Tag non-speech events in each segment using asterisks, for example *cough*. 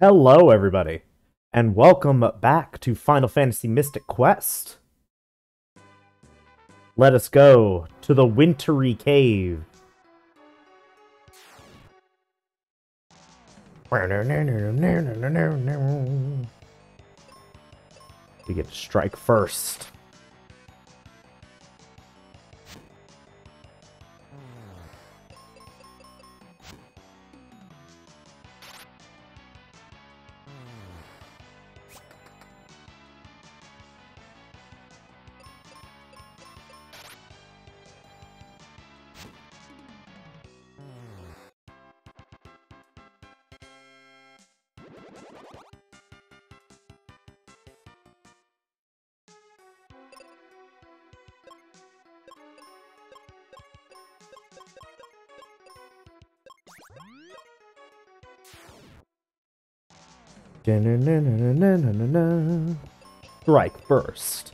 Hello, everybody, and welcome back to Final Fantasy Mystic Quest. Let us go to the Wintry Cave. We get to strike first. Strike first.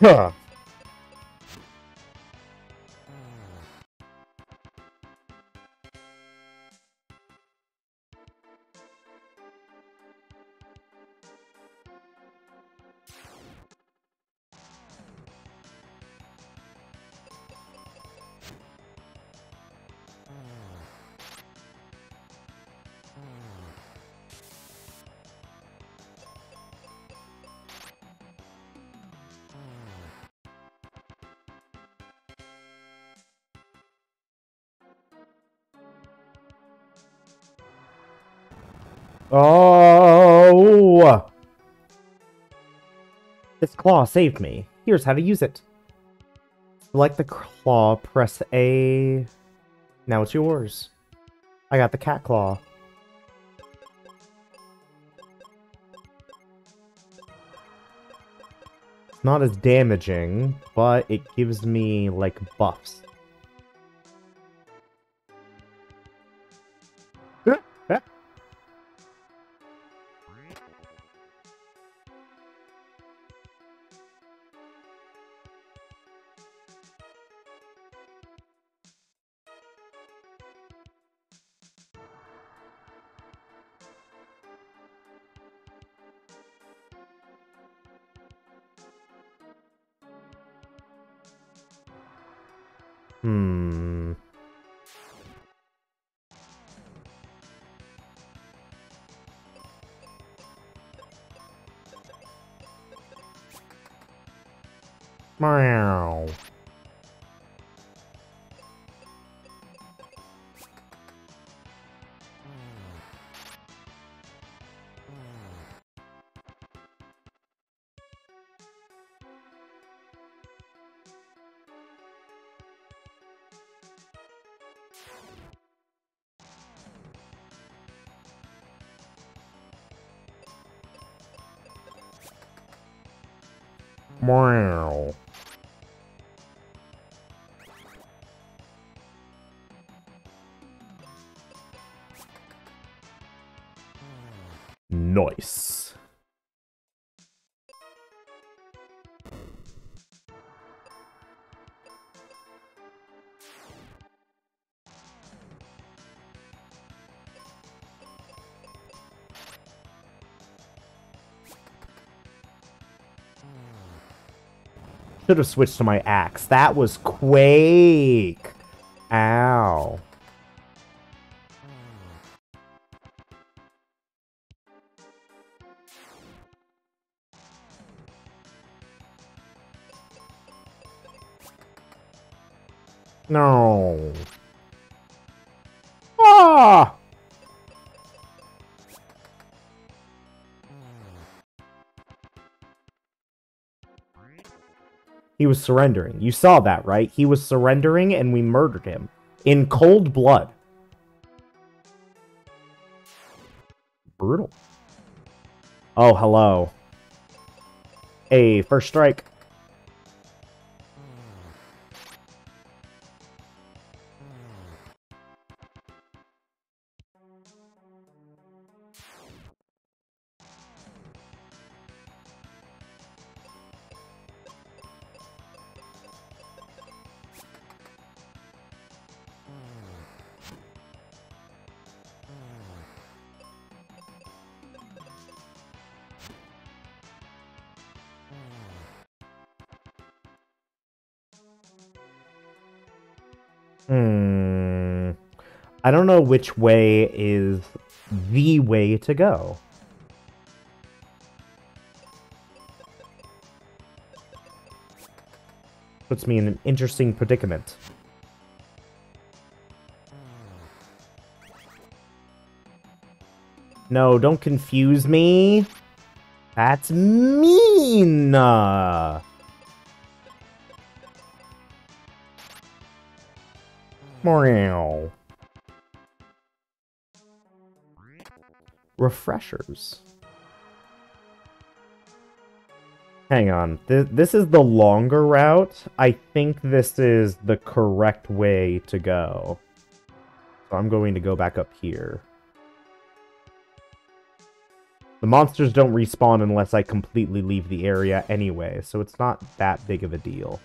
Huh. Oh! This claw saved me. Here's how to use it. Select the claw, press A. Now it's yours. I got the cat claw. It's not as damaging, but it gives me, like, buffs. Hmm. Wow. Nice. Should have switched to my axe. That was Quake. Surrendering. You saw that, right? He was surrendering and we murdered him. In cold blood. Brutal. Oh, hello. Hey, first strike. Which way is the way to go. Puts me in an interesting predicament. No, don't confuse me. That's mean. Meow. Refreshers. Hang on. Th this is the longer route. I think this is the correct way to go. So I'm going to go back up here. The monsters don't respawn unless I completely leave the area anyway, so it's not that big of a deal.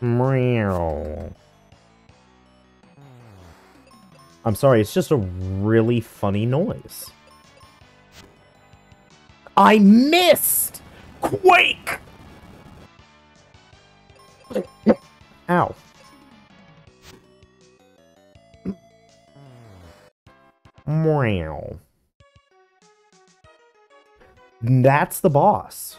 Meow. I'm sorry, it's just a really funny noise. I missed! Quake! Ow. Meow. That's the boss.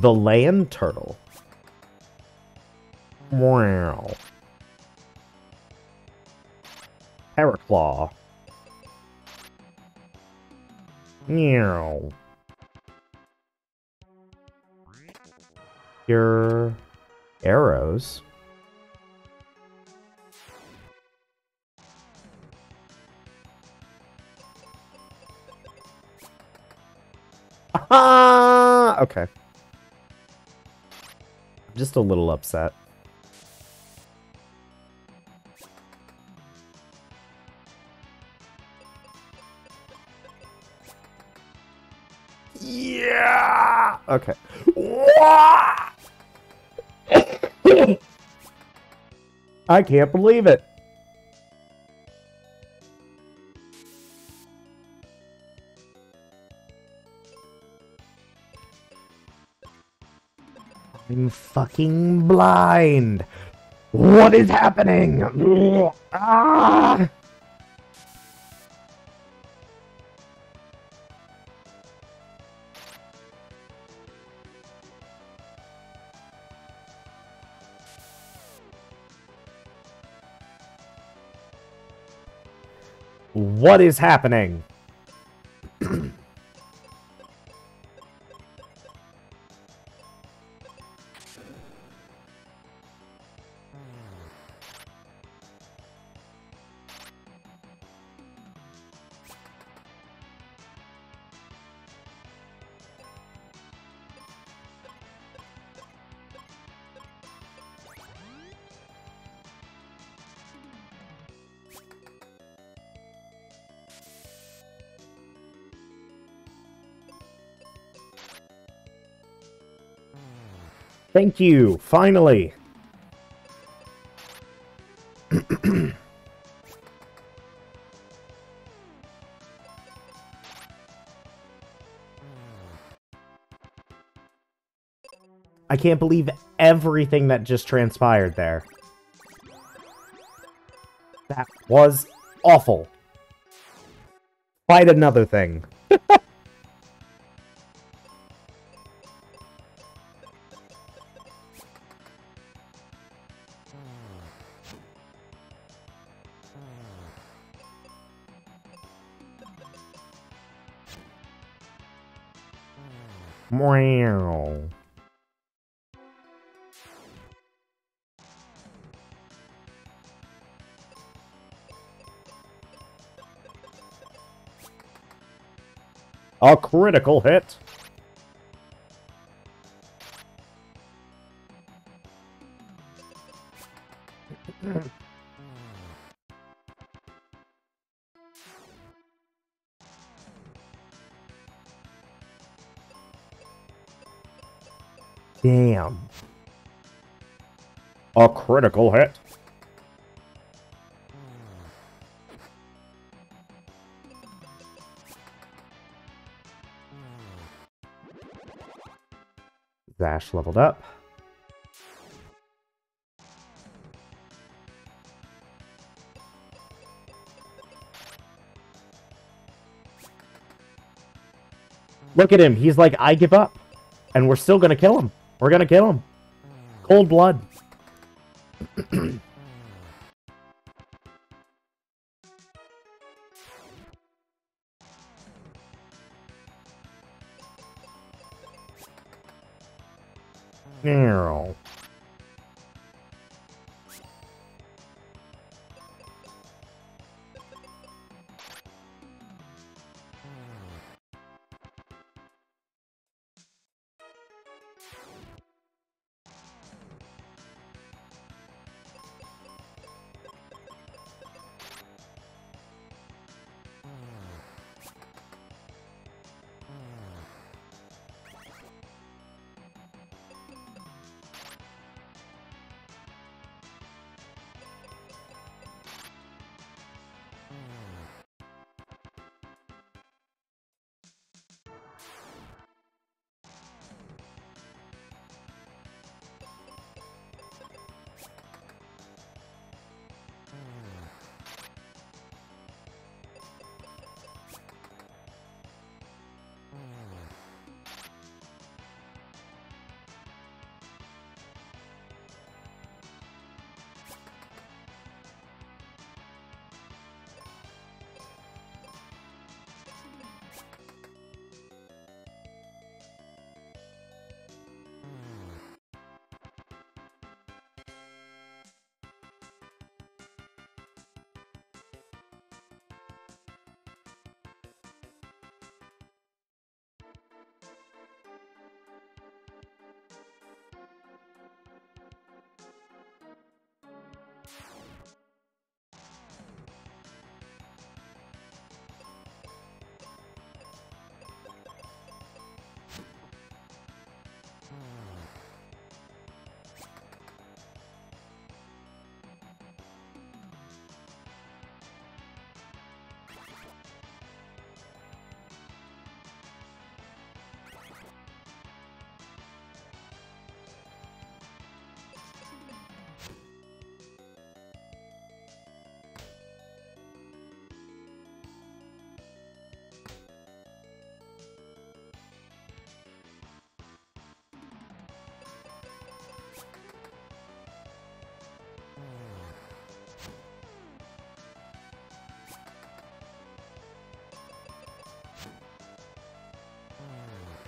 The land turtle. Wow. Paraclaw. Meow. Your arrows. Ah, *laughs* okay. Just a little upset. Yeah. Okay. *coughs* I can't believe it. Fucking blind. What is happening? Ah! What is happening? *clears throat* Thank you, finally. I can't believe everything that just transpired there. That was awful. Fight another thing. A critical hit. Damn. A critical hit. Leveled up. Look at him. He's like, I give up. And we're still going to kill him. We're going to kill him. Cold blood.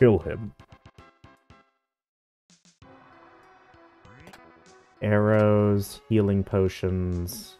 Kill him. Arrows, healing potions.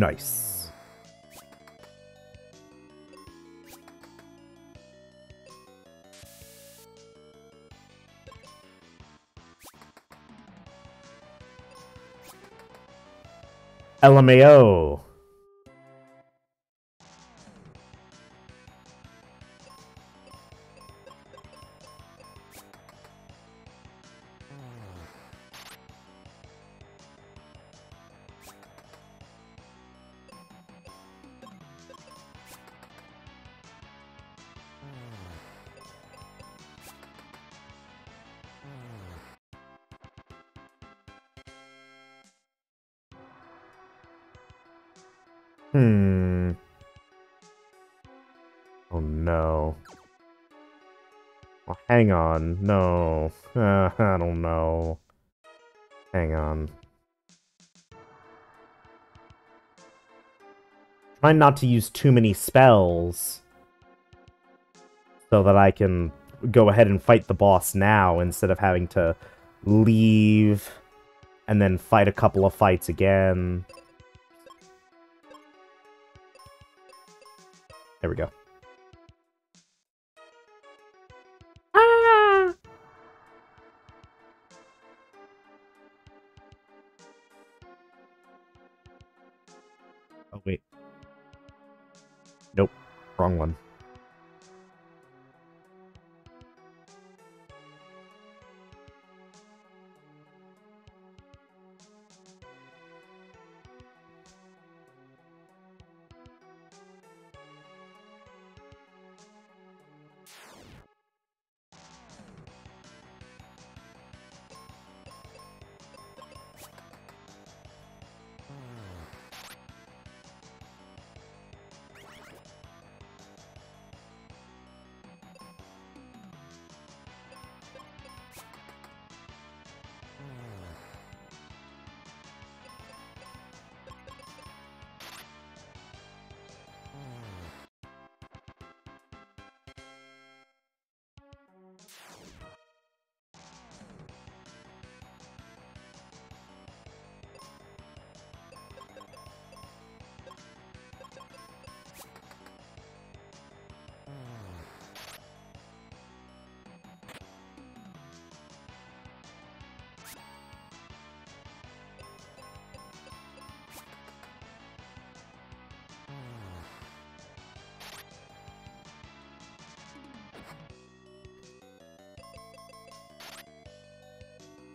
Nice. LMAO. Hang on. No. Uh, I don't know. Hang on. Try not to use too many spells. So that I can go ahead and fight the boss now instead of having to leave and then fight a couple of fights again. There we go. One.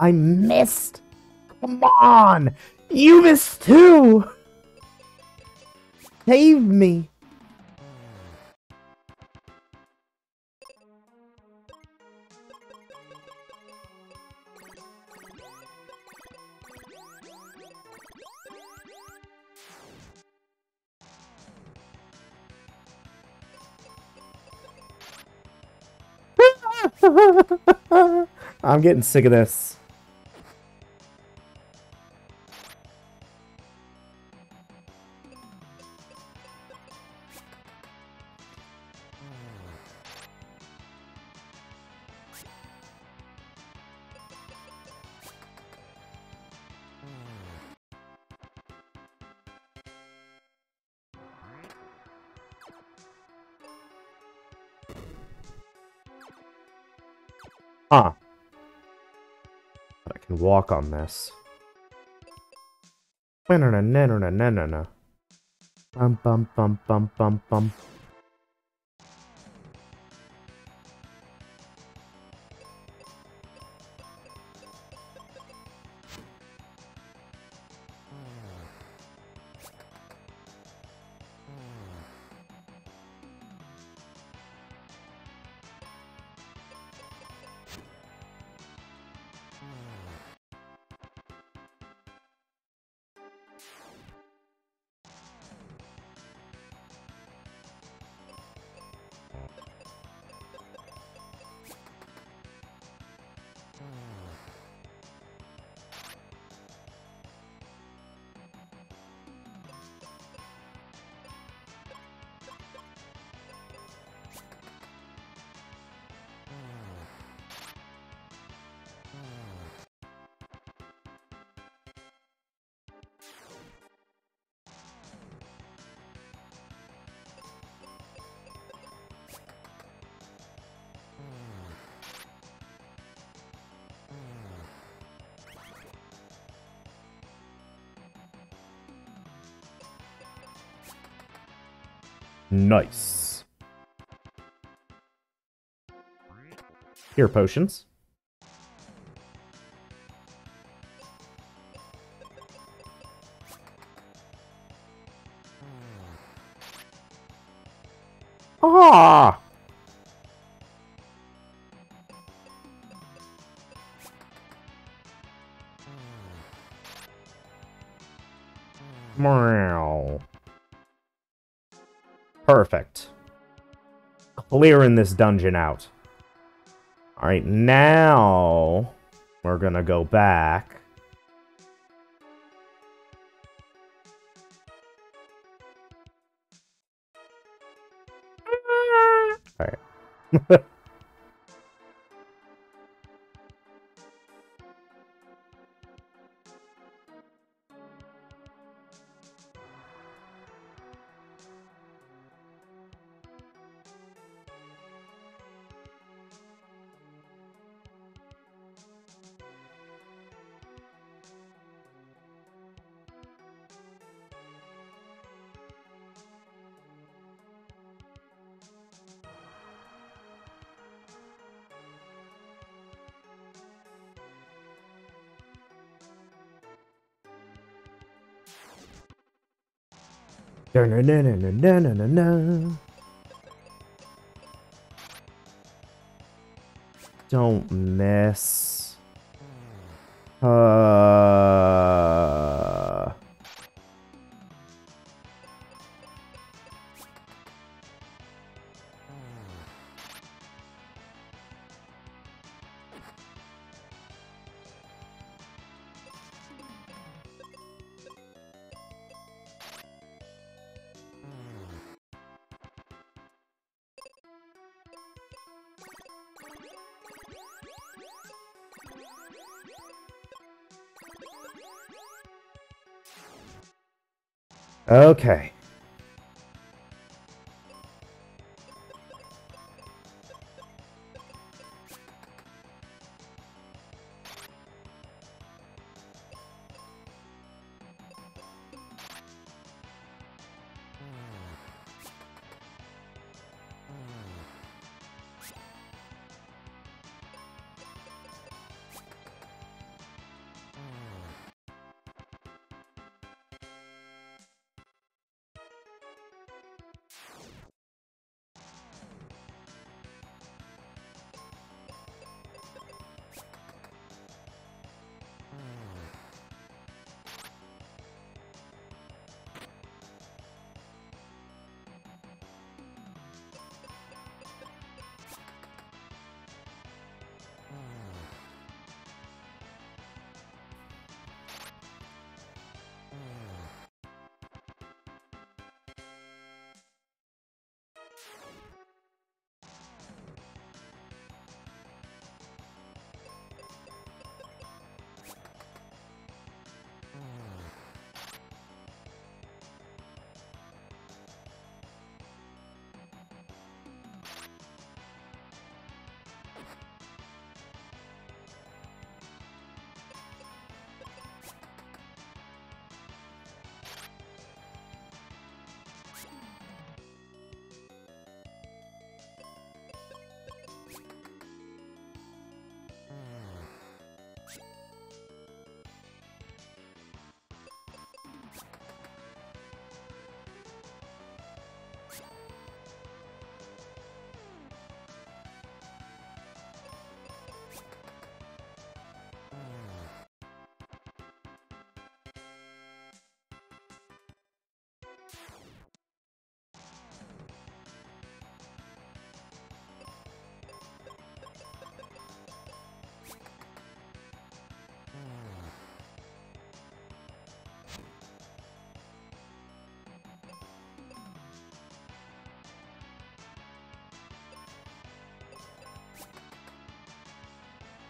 I missed! Come on! You missed too! Save me! *laughs* I'm getting sick of this. Walk on this. Bum bum bum bum bum bum. Nice. Here, potions. Clearing this dungeon out. Alright, now we're gonna go back. Da-na-na-na-na-na-na-na. Don't miss.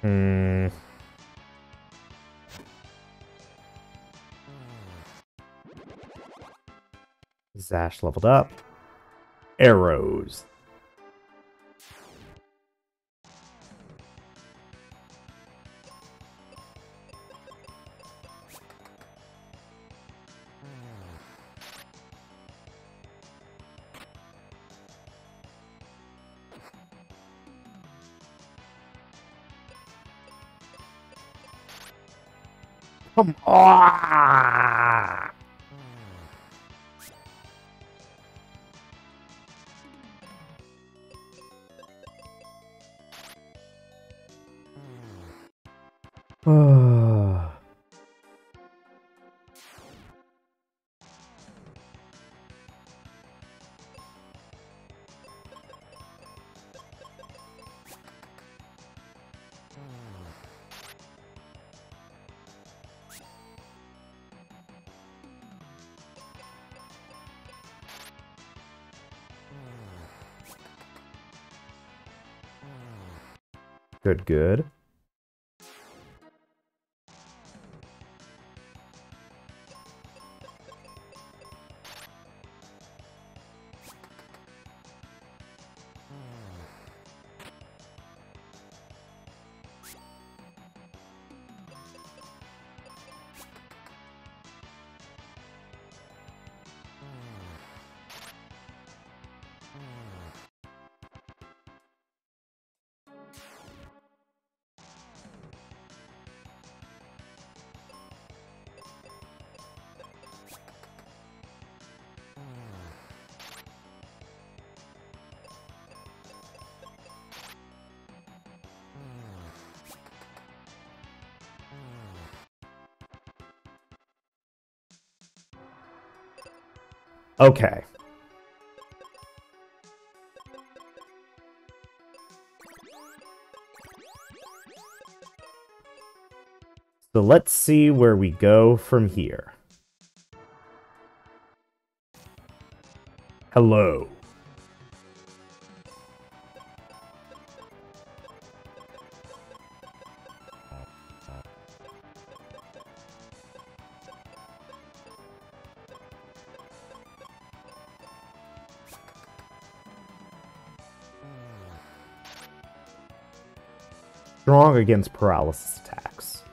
Hmm. Zash leveled up. Arrows. Ah! Good, good. Okay. So let's see where we go from here. Hello. Strong against paralysis attacks.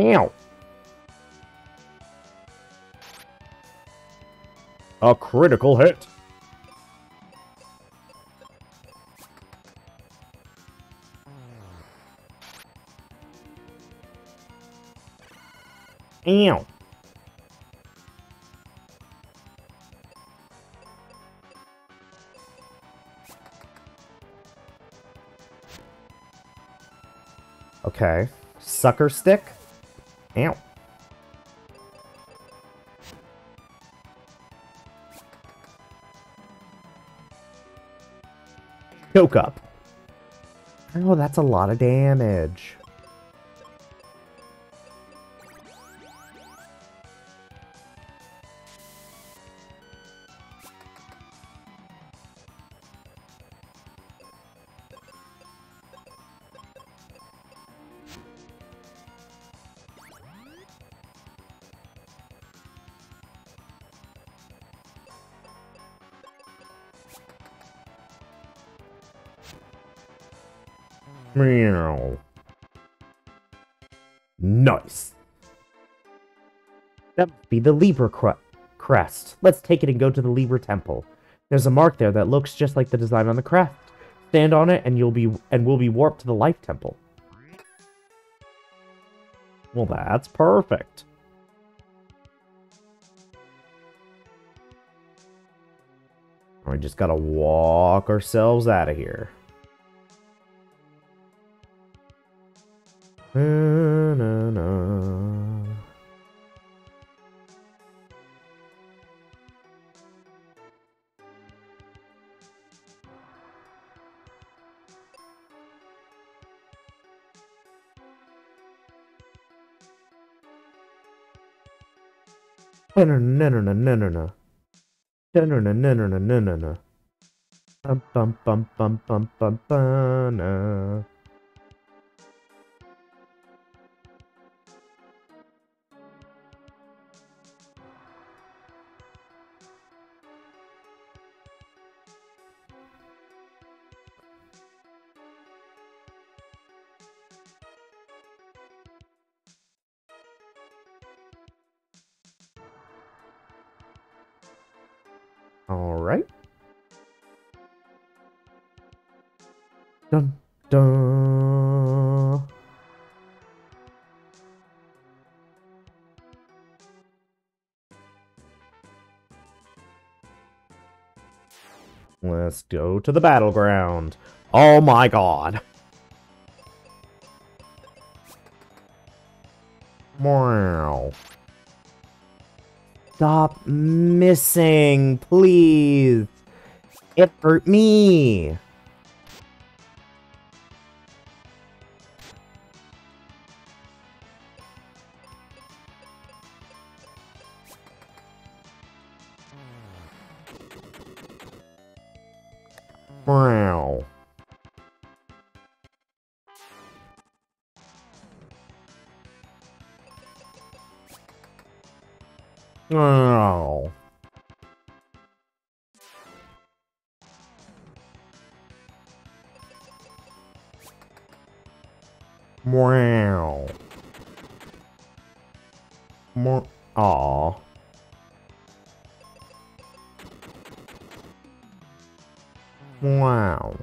Ow! A critical hit. Ow. Okay. Sucker stick? Ow. Choke up. Oh, that's a lot of damage. the Libra cre crest. Let's take it and go to the Libra temple. There's a mark there that looks just like the design on the crest. Stand on it and you'll be and we'll be warped to the life temple. Well, that's perfect. We just gotta walk ourselves out of here. Na, na, na. Na na na na na na na. Na na na na na na na. Bum bum bum bum bum bum bum na. To the battleground. Oh my god. Wow. Stop missing, please. It hurt me. Wow. More. Aw. Wow.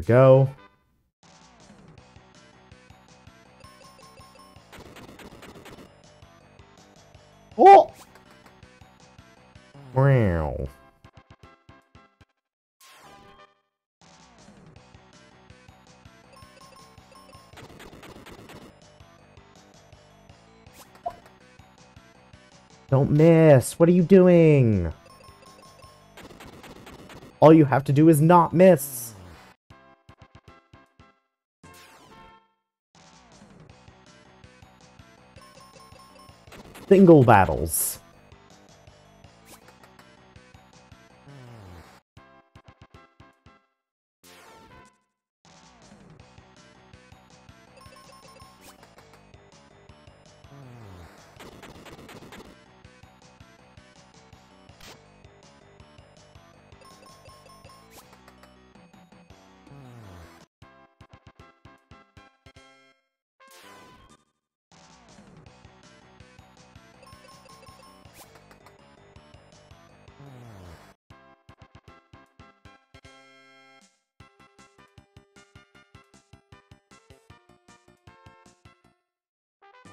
To go. Oh! Wow. Don't miss. What are you doing? All you have to do is not miss. Single battles.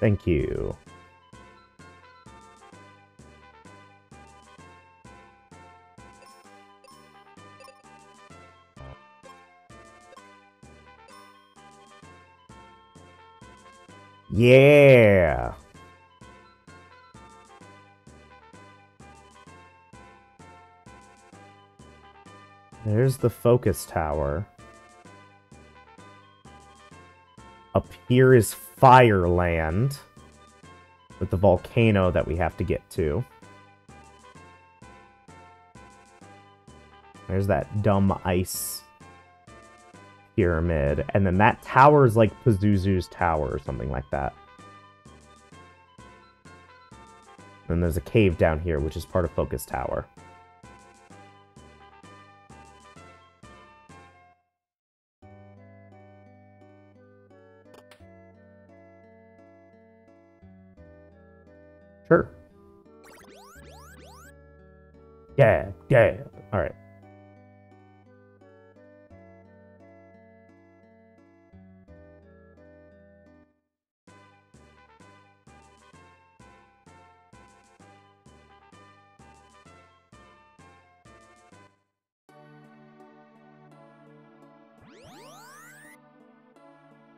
Thank you. Yeah. There's the focus tower. Up here is Fireland. With the volcano that we have to get to. There's that dumb ice pyramid. And then that tower is like Pazuzu's tower or something like that. And there's a cave down here, which is part of Focus Tower.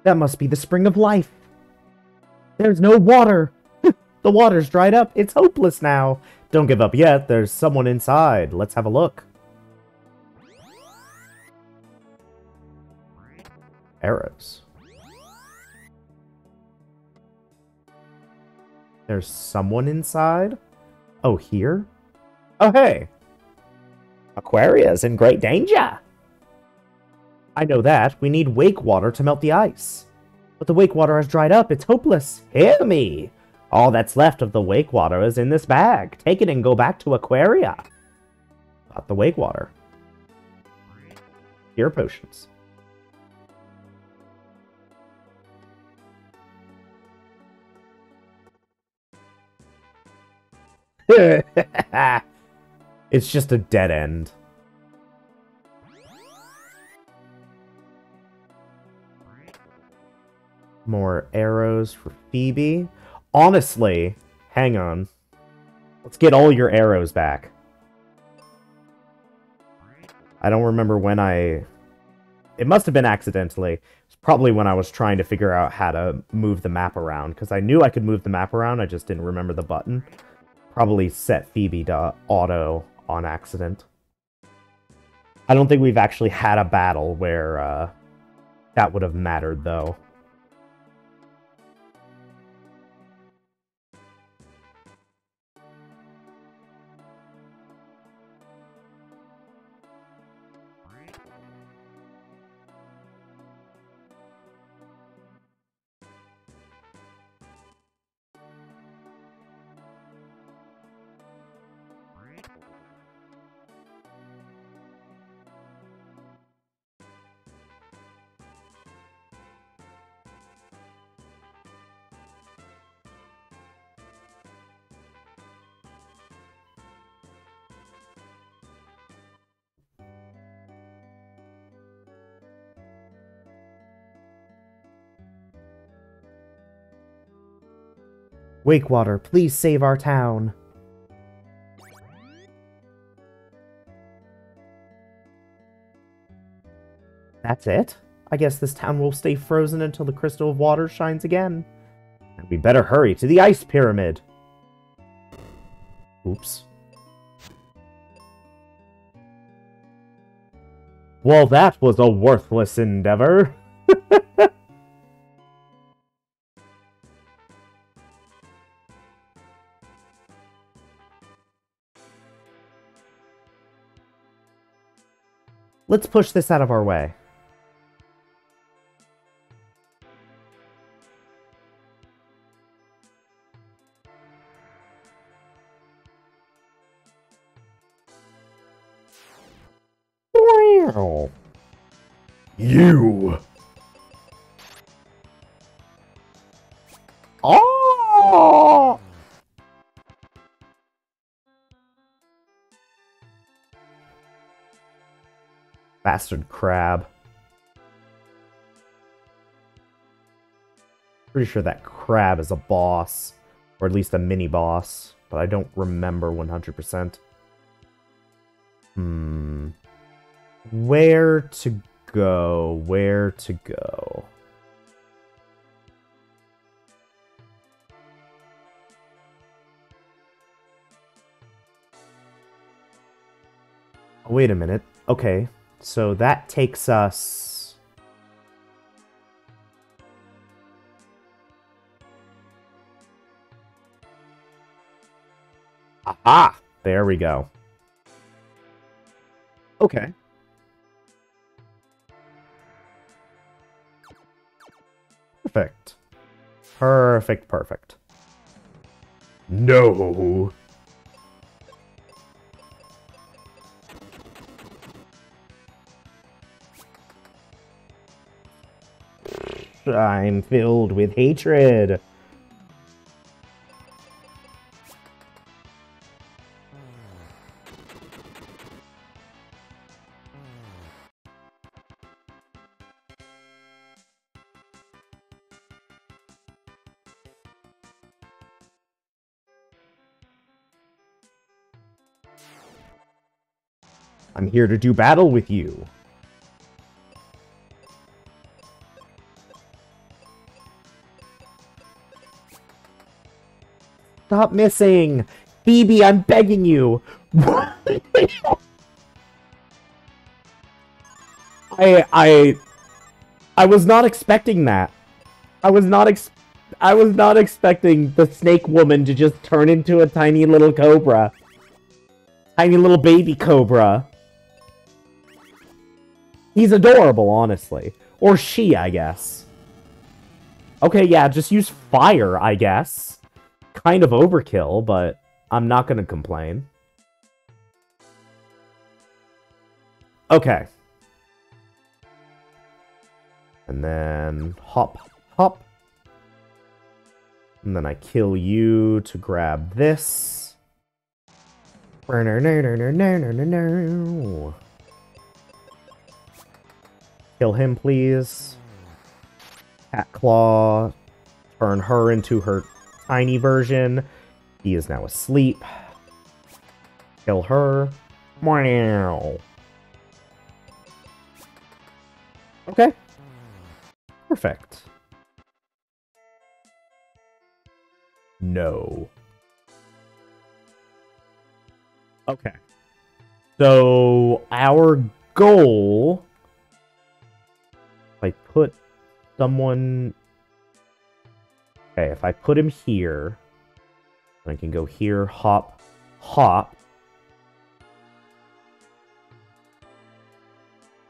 That must be the spring of life. There's no water. *laughs* the water's dried up. It's hopeless now. Don't give up yet. There's someone inside. Let's have a look. Arrows. There's someone inside? Oh, here? Oh, hey! Aquaria's in great danger! I know that. We need wake water to melt the ice. But the wake water has dried up. It's hopeless. Hear me! All that's left of the wake water is in this bag. Take it and go back to Aquaria. Got the wake water. Here potions. *laughs* it's just a dead end. More arrows for Phoebe. Honestly, hang on. Let's get all your arrows back. I don't remember when I... It must have been accidentally. It's probably when I was trying to figure out how to move the map around, because I knew I could move the map around, I just didn't remember the button probably set Phoebe to auto on accident. I don't think we've actually had a battle where uh, that would have mattered, though. Wakewater, please save our town. That's it? I guess this town will stay frozen until the Crystal of Water shines again. And we better hurry to the Ice Pyramid. Oops. Well, that was a worthless endeavor. Let's push this out of our way. You! Bastard crab. Pretty sure that crab is a boss. Or at least a mini-boss. But I don't remember 100%. Hmm. Where to go? Where to go? Wait a minute. Okay, so that takes us... Aha! There we go. Okay. Perfect. Perfect, perfect. No! I'm filled with hatred. I'm here to do battle with you. Stop missing! Phoebe, I'm begging you! *laughs* I... I... I was not expecting that. I was not ex- I was not expecting the snake woman to just turn into a tiny little cobra. Tiny little baby cobra. He's adorable, honestly. Or she, I guess. Okay, yeah, just use fire, I guess. Kind of overkill, but I'm not gonna complain. Okay. And then hop, hop. And then I kill you to grab this. Kill him, please. Cat Claw. Turn her into her tiny version. He is now asleep. Kill her. Meow. Okay. Perfect. No. Okay. So, our goal... If I put someone... Okay, if I put him here, I can go here, hop, hop.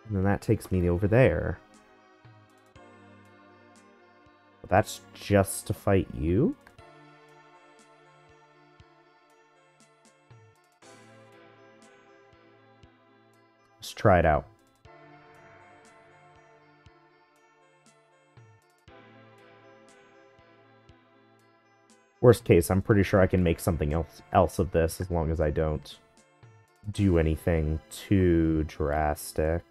And then that takes me over there. But that's just to fight you? Let's try it out. Worst case, I'm pretty sure I can make something else else of this as long as I don't do anything too drastic.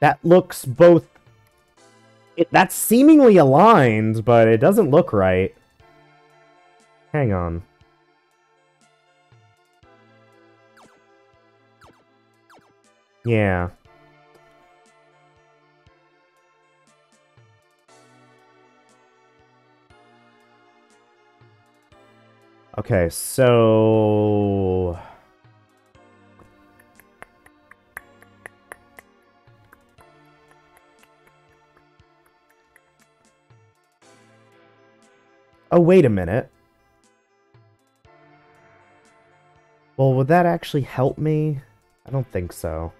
That looks both... It, that's seemingly aligned, but it doesn't look right. Hang on. Yeah. Okay, so... Oh, wait a minute. Well, would that actually help me? I don't think so.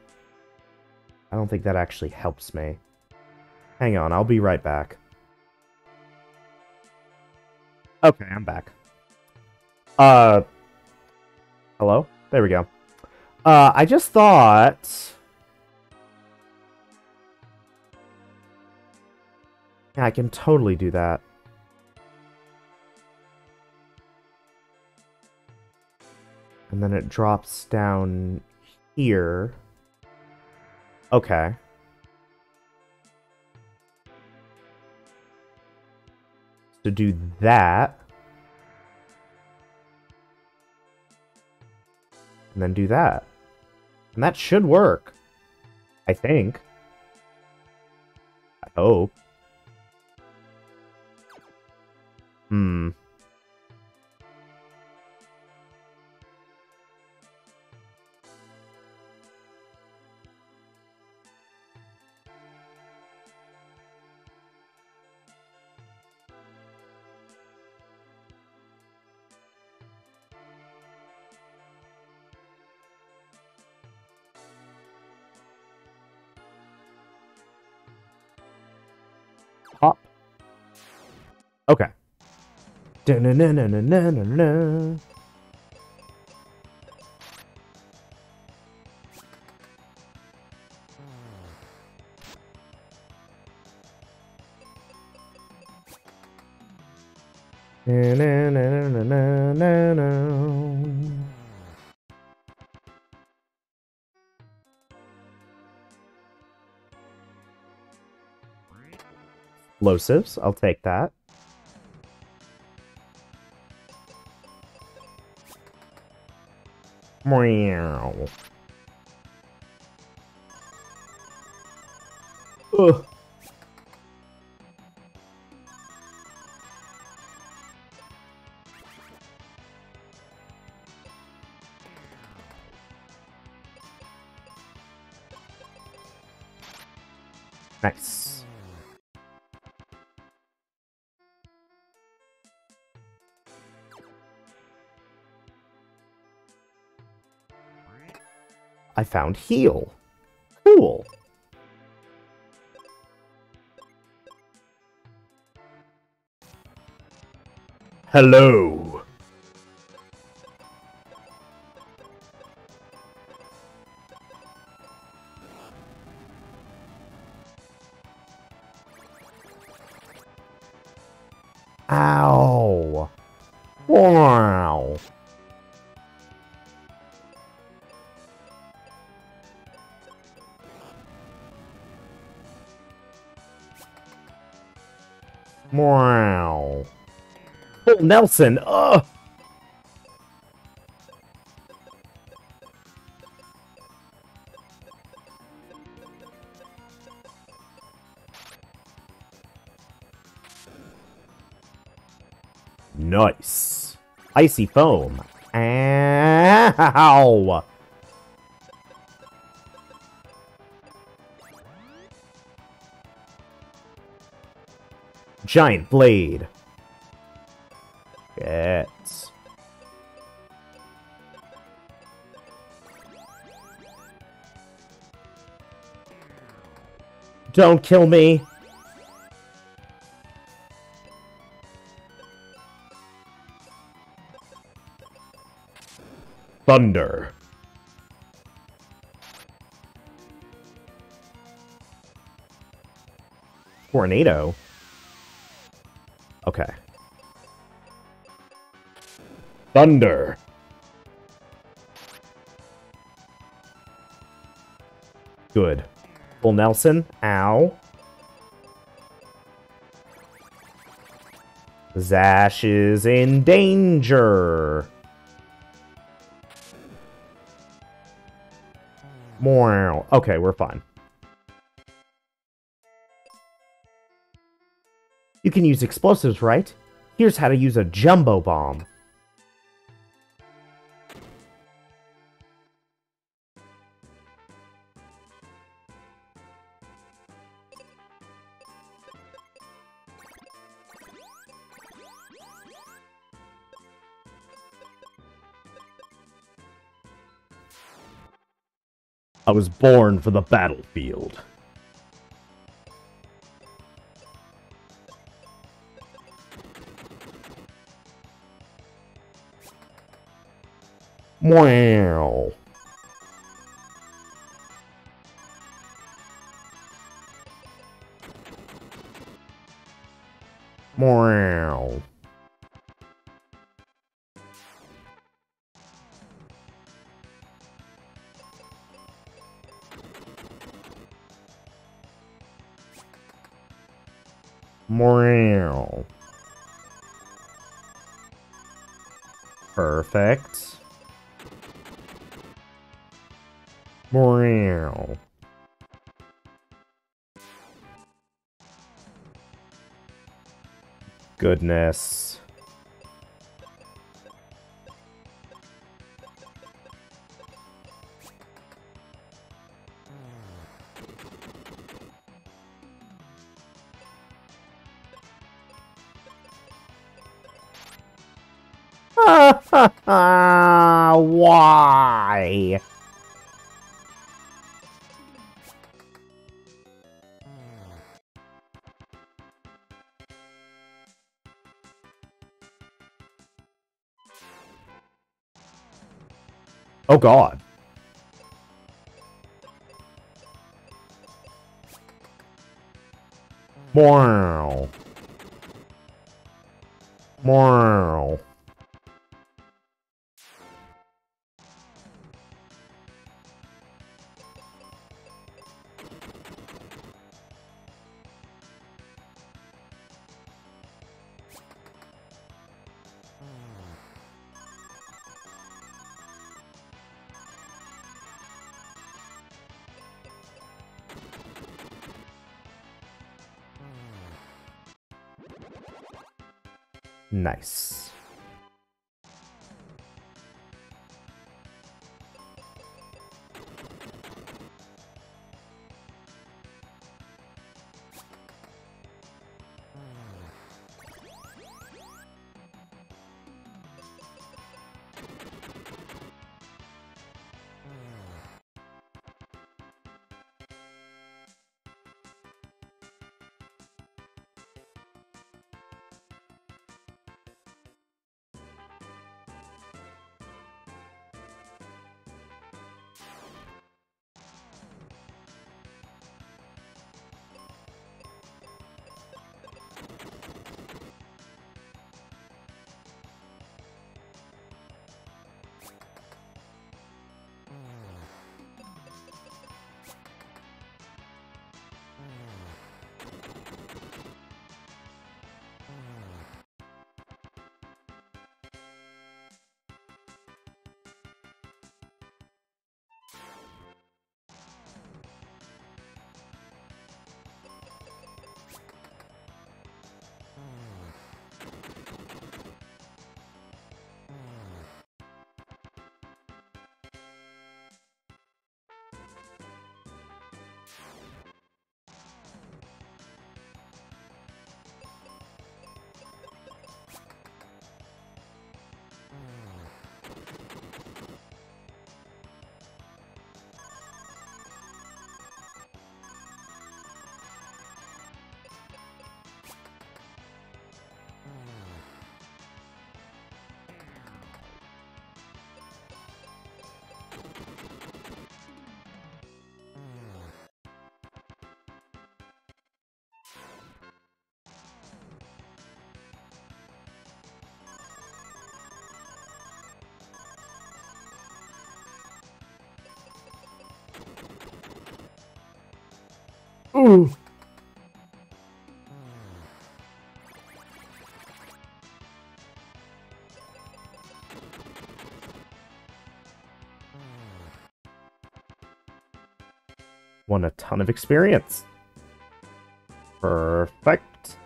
I don't think that actually helps me. Hang on, I'll be right back. Okay, I'm back. Uh, hello? There we go. Uh, I just thought... Yeah, I can totally do that. And then it drops down here. Okay. To do that. And then do that. And that should work. I think. I hope. Hmm. Okay. Explosives, I'll take that. Meow. Found heal. Cool. Hello. Nelson. Ugh. Nice. Icy foam. Ow! Giant blade. Don't kill me. Thunder. Tornado? Okay. Thunder. Good. Full Nelson. Ow. Zash is in danger. More. Okay, we're fine. You can use explosives, right? Here's how to use a jumbo bomb. I was born for the battlefield. Wow. Wow. Wow. Perfect. Wow. Goodness. God. Wow. Wow. Ooh. Won a ton of experience. Perfect.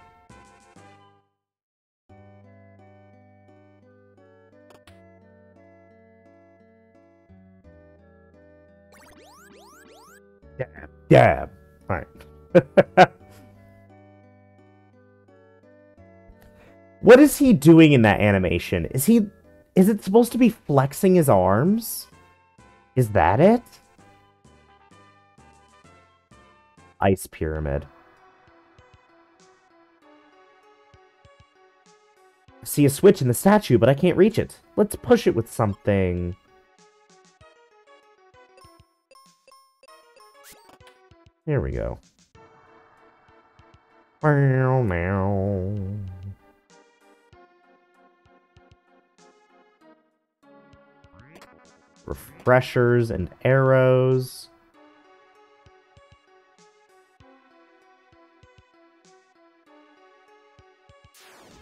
Dab, dab. *laughs* What is he doing in that animation? Is he... Is it supposed to be flexing his arms? Is that it? Ice Pyramid. I see a switch in the statue, but I can't reach it. Let's push it with something. There we go. Meow, meow. Refreshers and arrows.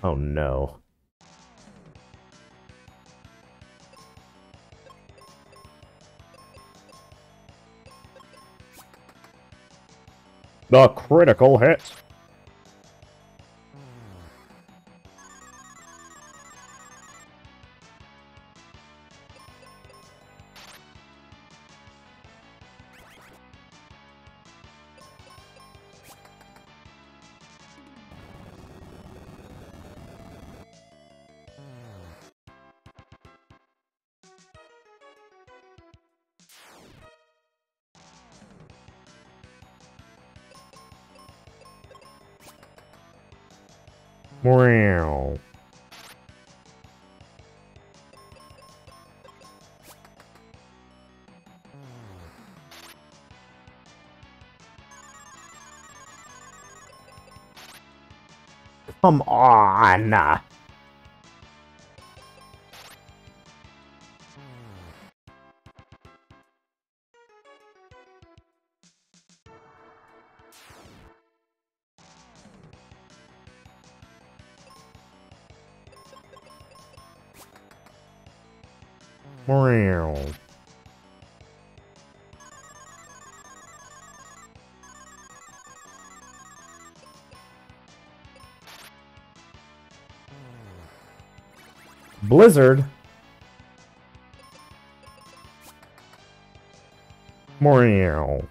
Oh no. The critical hit. On. Meow.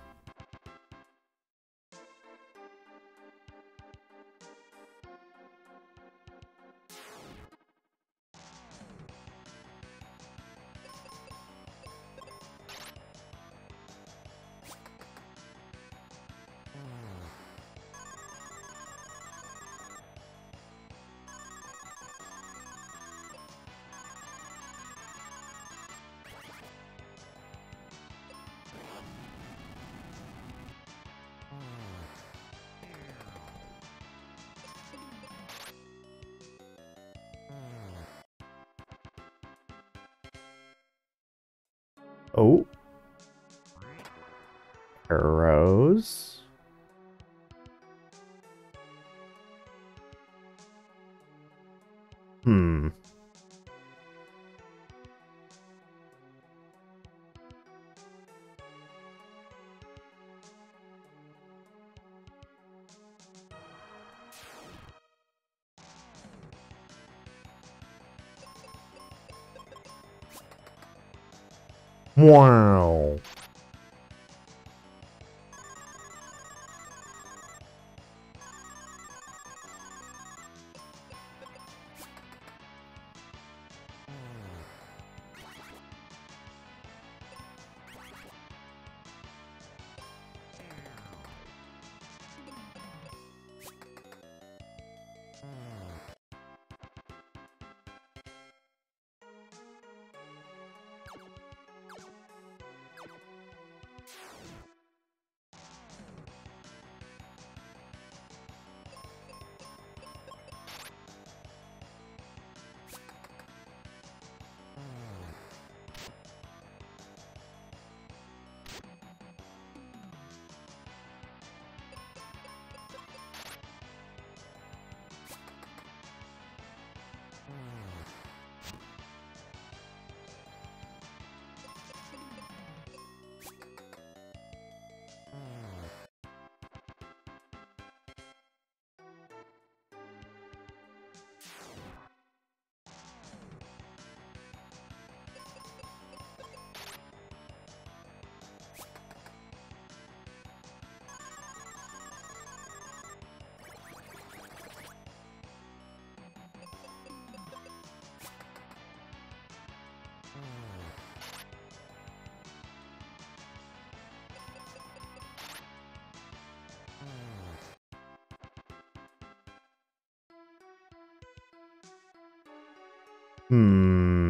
Wow. Hmm.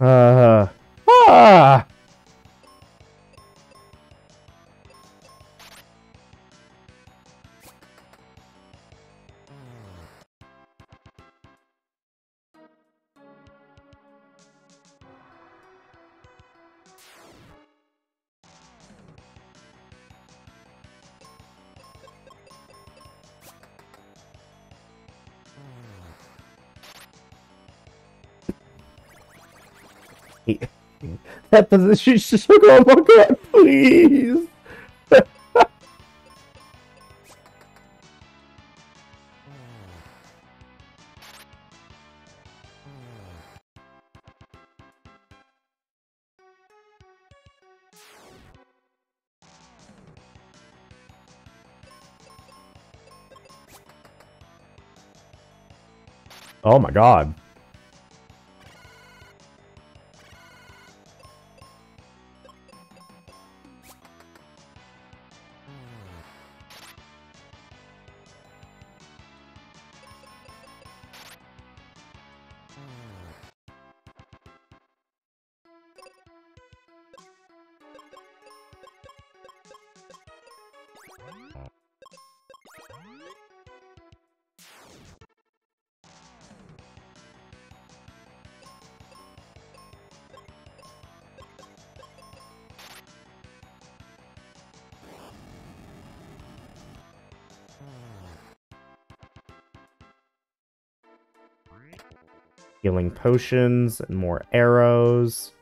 Uh. That go on *laughs* oh my god, please. oh my god. Potions and more arrows.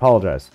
Apologize.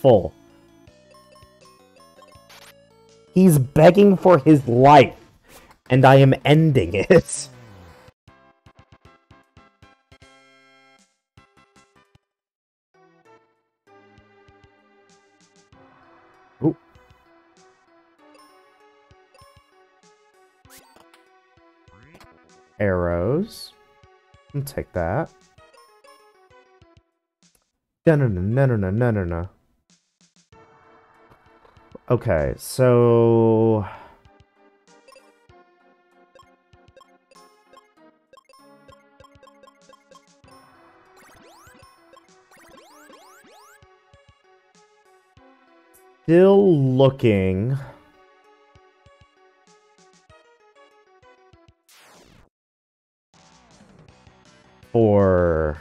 Pitiful. He's begging for his life, and I am ending it. *laughs* Ooh. Arrows. I'll take that. No, no, no, no, no, no, no, no. Okay, so... Still looking... For...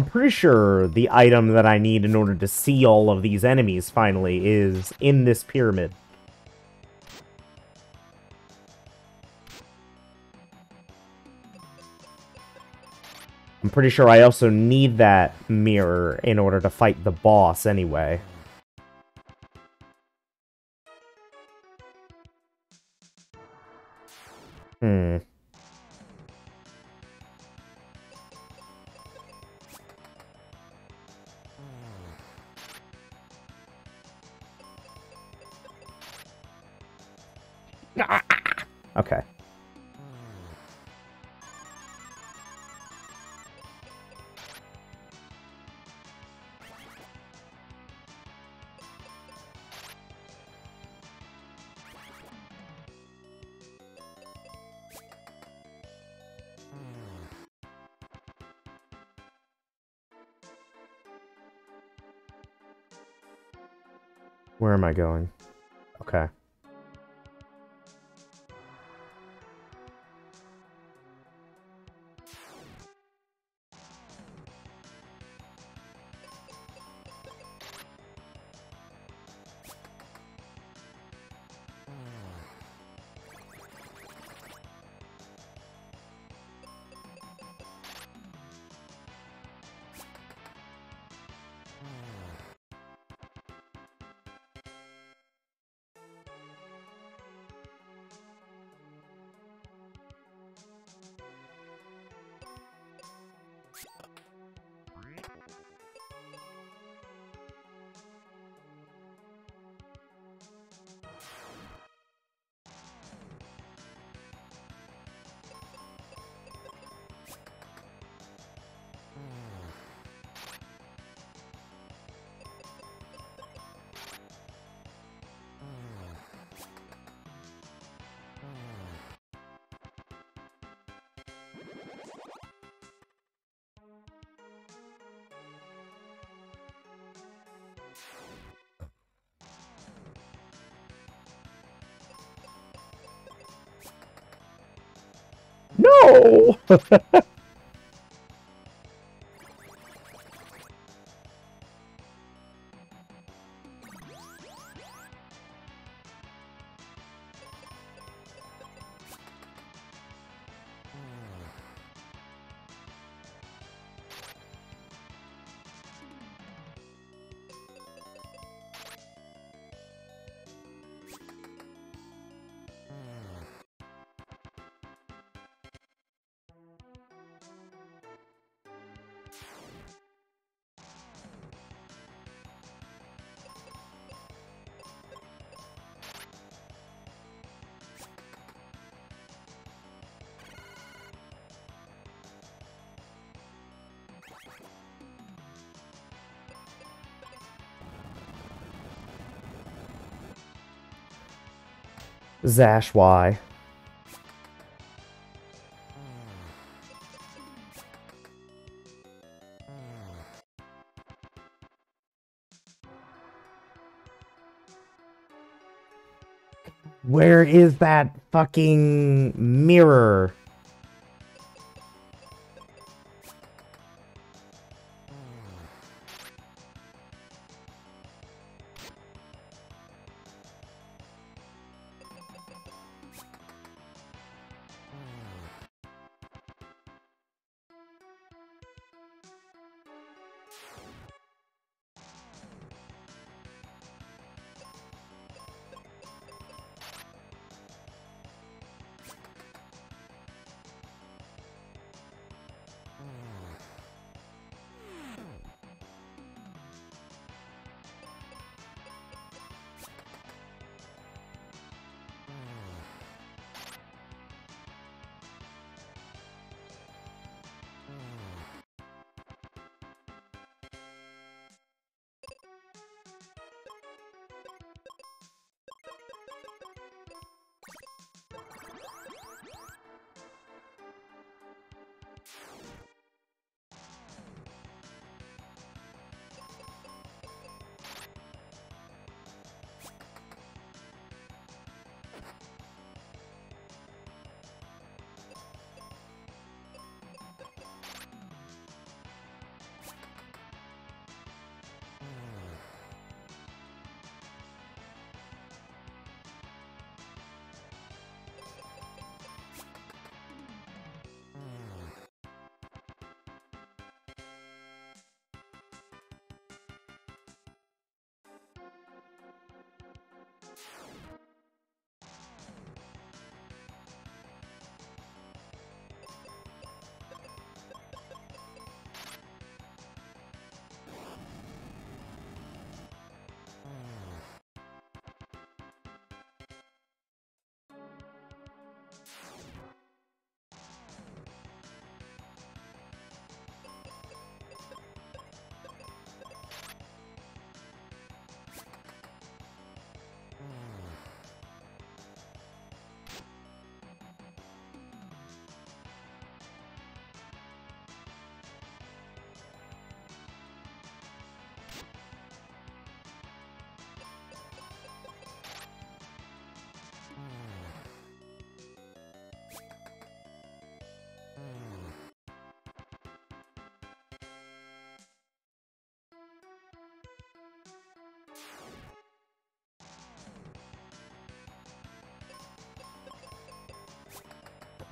I'm pretty sure the item that I need in order to see all of these enemies finally is in this pyramid. I'm pretty sure I also need that mirror in order to fight the boss anyway. Hmm. I going? Okay. *laughs* No! Zash, why? Where is that fucking mirror?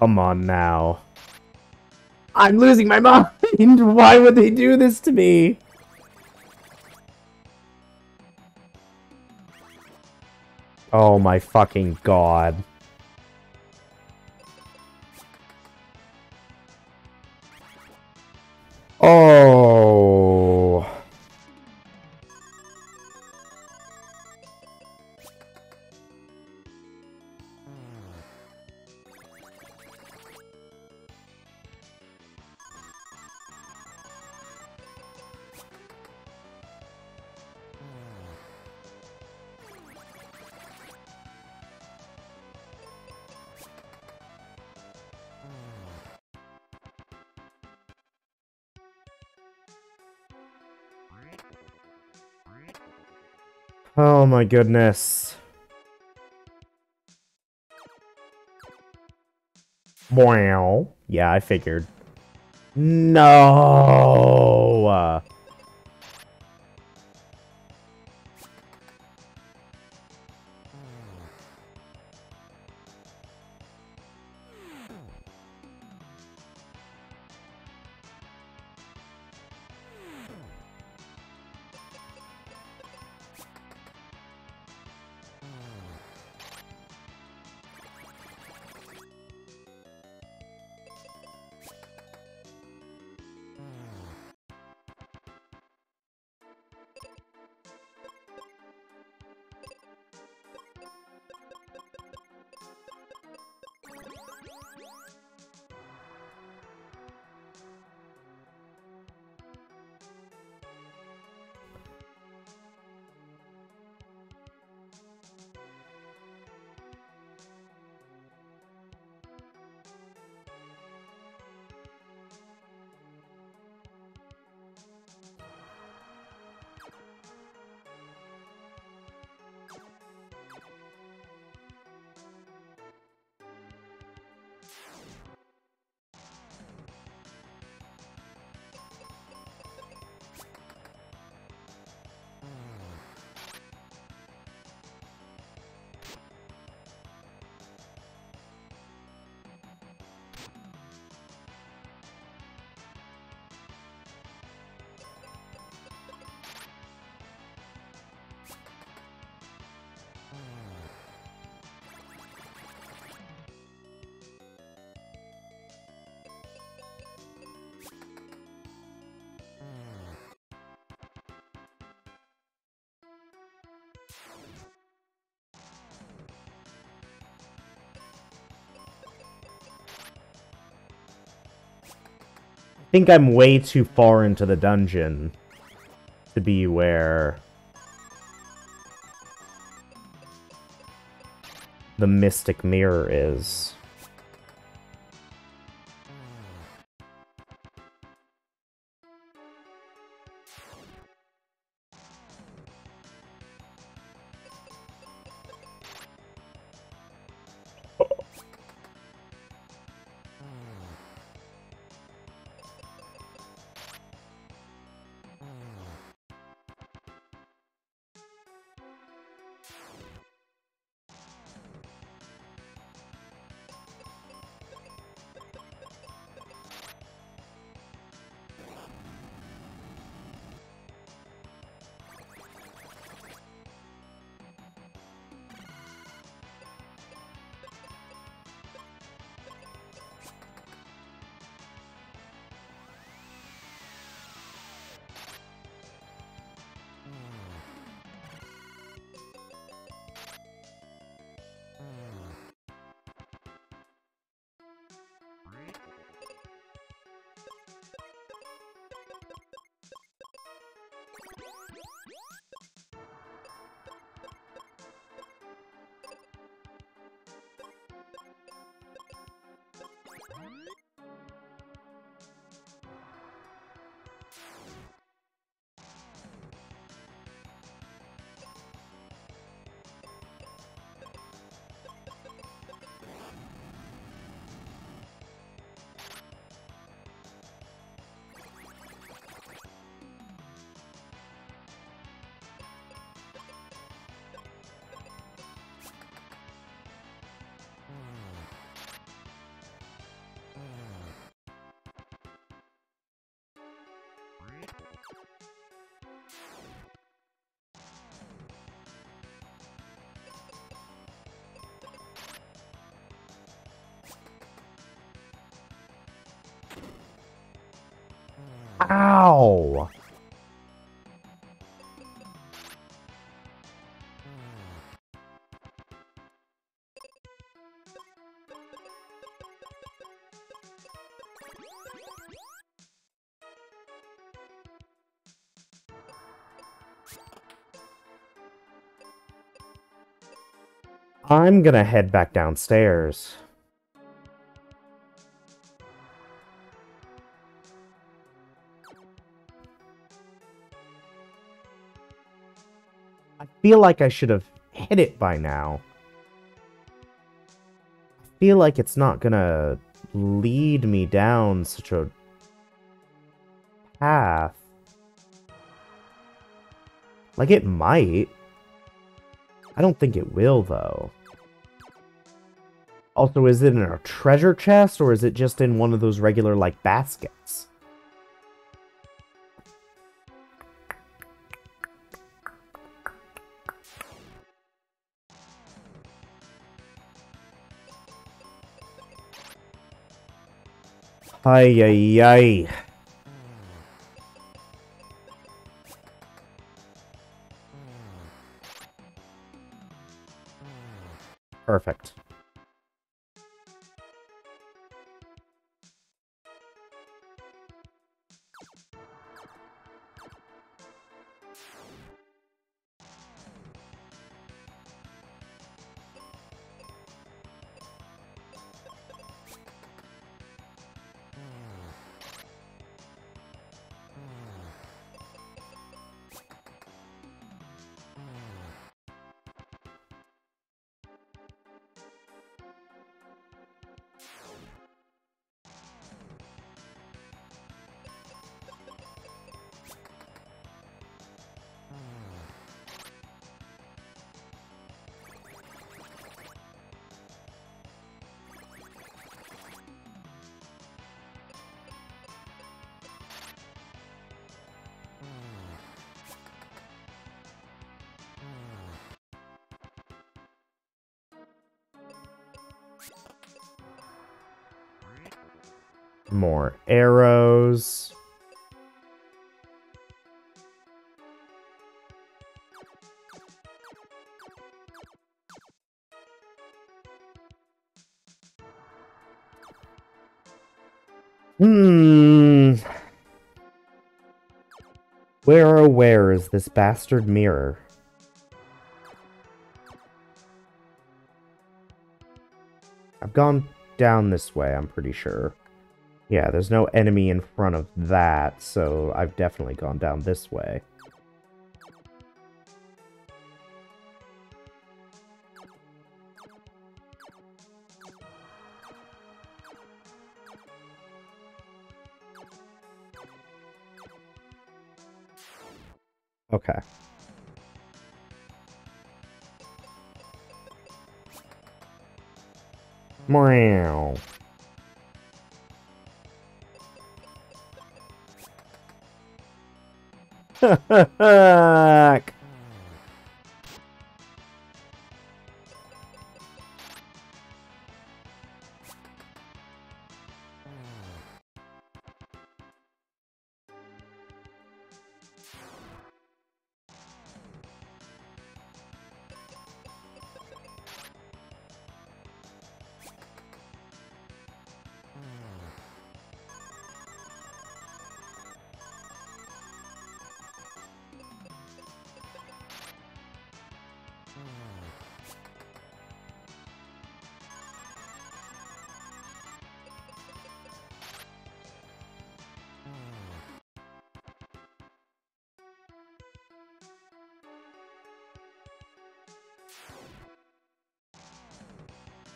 Come on now. I'm losing my mind! *laughs* Why would they do this to me? Oh my fucking god. Oh my goodness. Wow. Yeah, I figured. No. Think I'm way too far into the dungeon to be where the Mystic Mirror is. Ow! I'm gonna head back downstairs. Feel like I should have hit it by now. I feel like it's not gonna lead me down such a path. Like, it might. I don't think it will, though. Also, is it in a treasure chest, or is it just in one of those regular, like, baskets? Ay, ay, ay. Perfect. Is this bastard mirror? I've gone down this way, I'm pretty sure. Yeah, there's no enemy in front of that, so I've definitely gone down this way. Meow. *laughs* Fuck.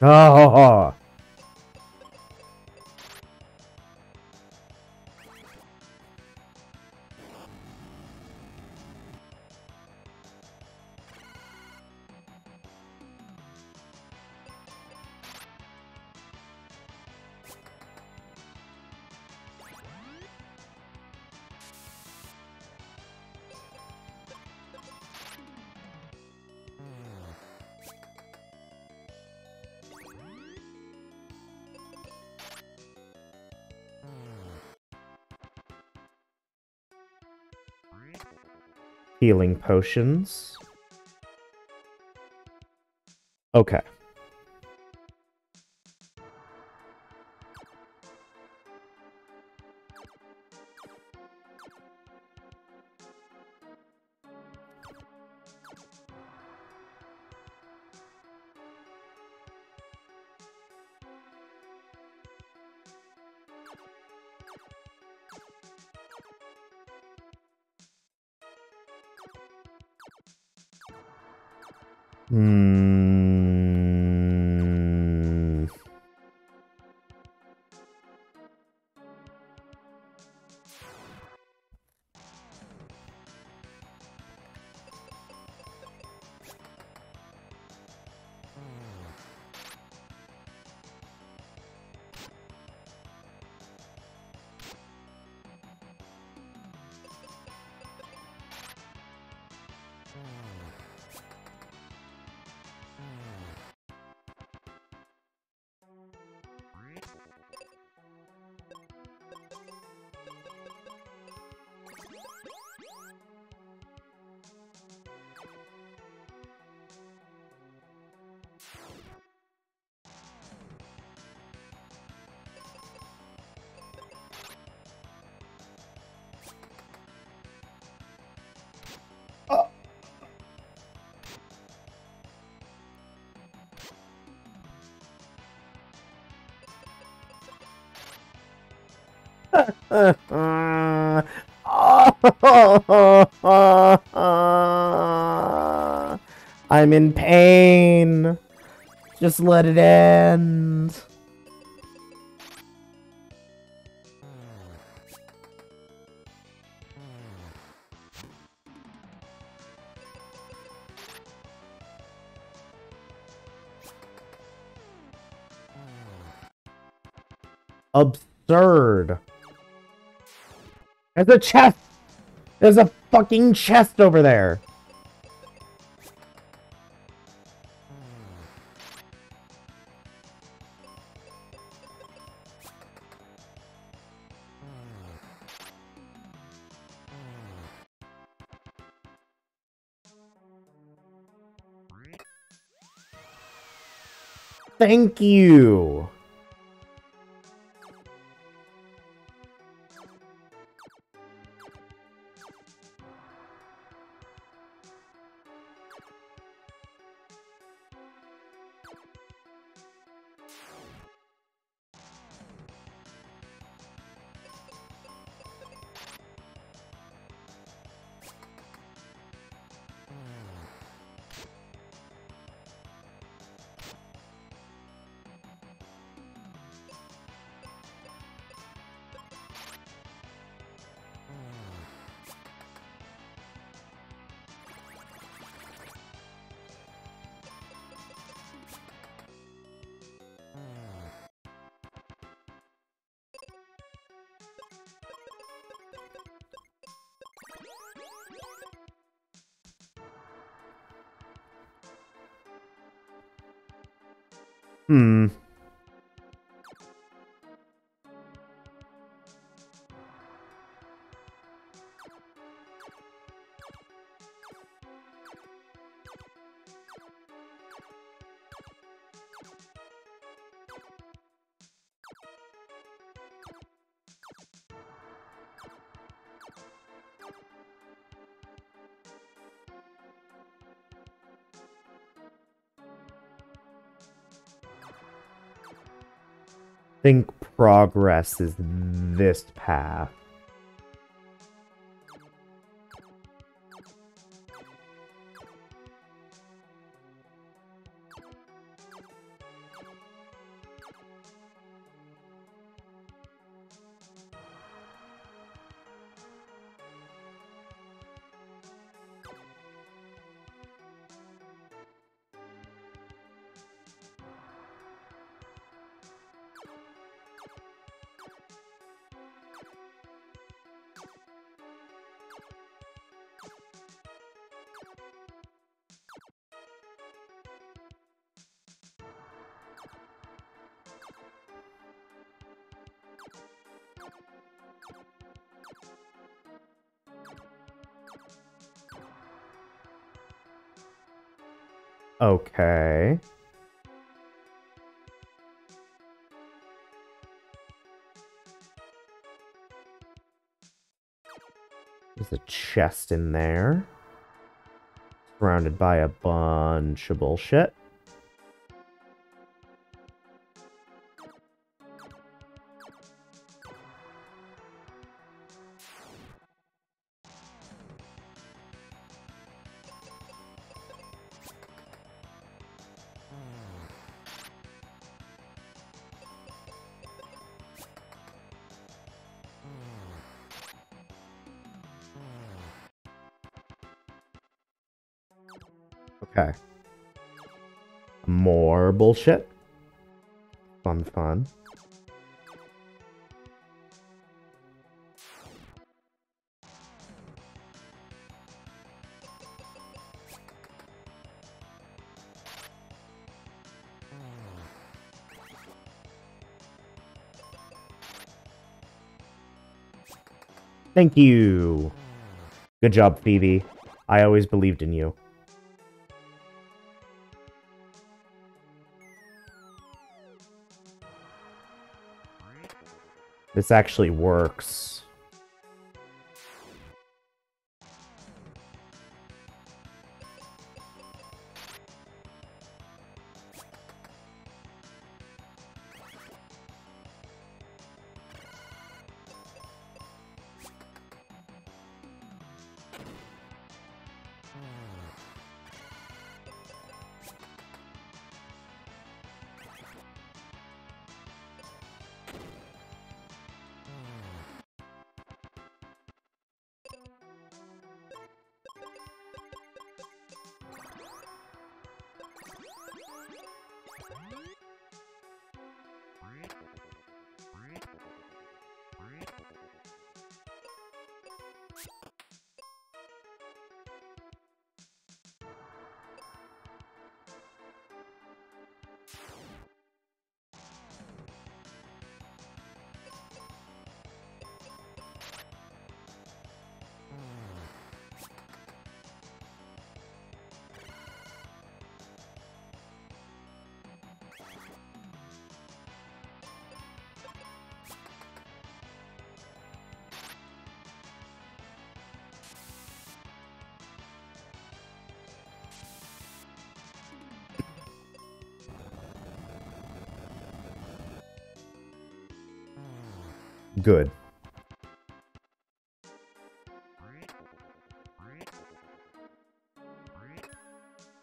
Oh. oh, oh. Healing potions. Okay. *laughs* I'm in pain. Just let it end. Absurd. There's a chest! There's a fucking chest over there! Thank you! Hmm. Progress is this path. Chest in there. Surrounded by a bunch of bullshit. Bullshit. Fun, fun. Thank you. Good job, Phoebe. I always believed in you. This actually works. Good.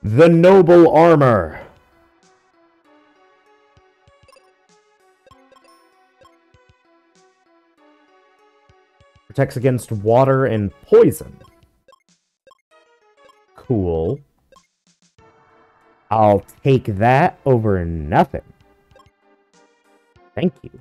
The Noble Armor. Protects against water and poison. Cool. I'll take that over nothing. Thank you.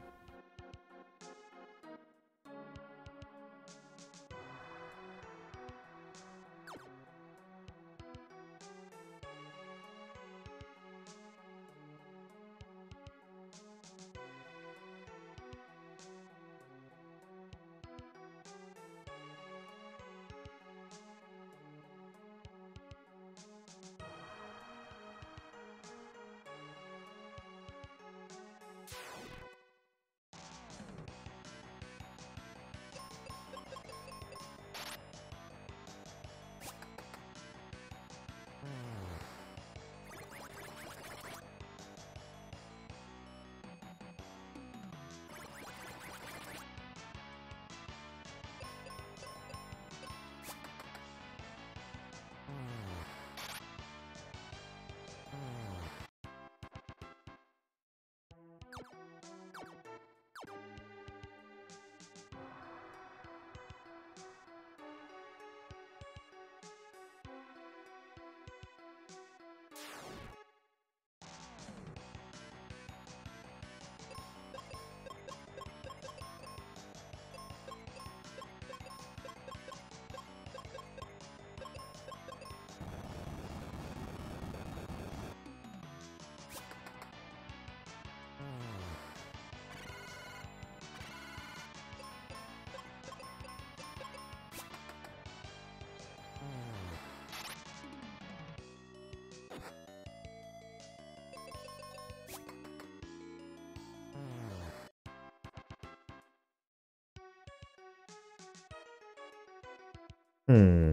Hmm.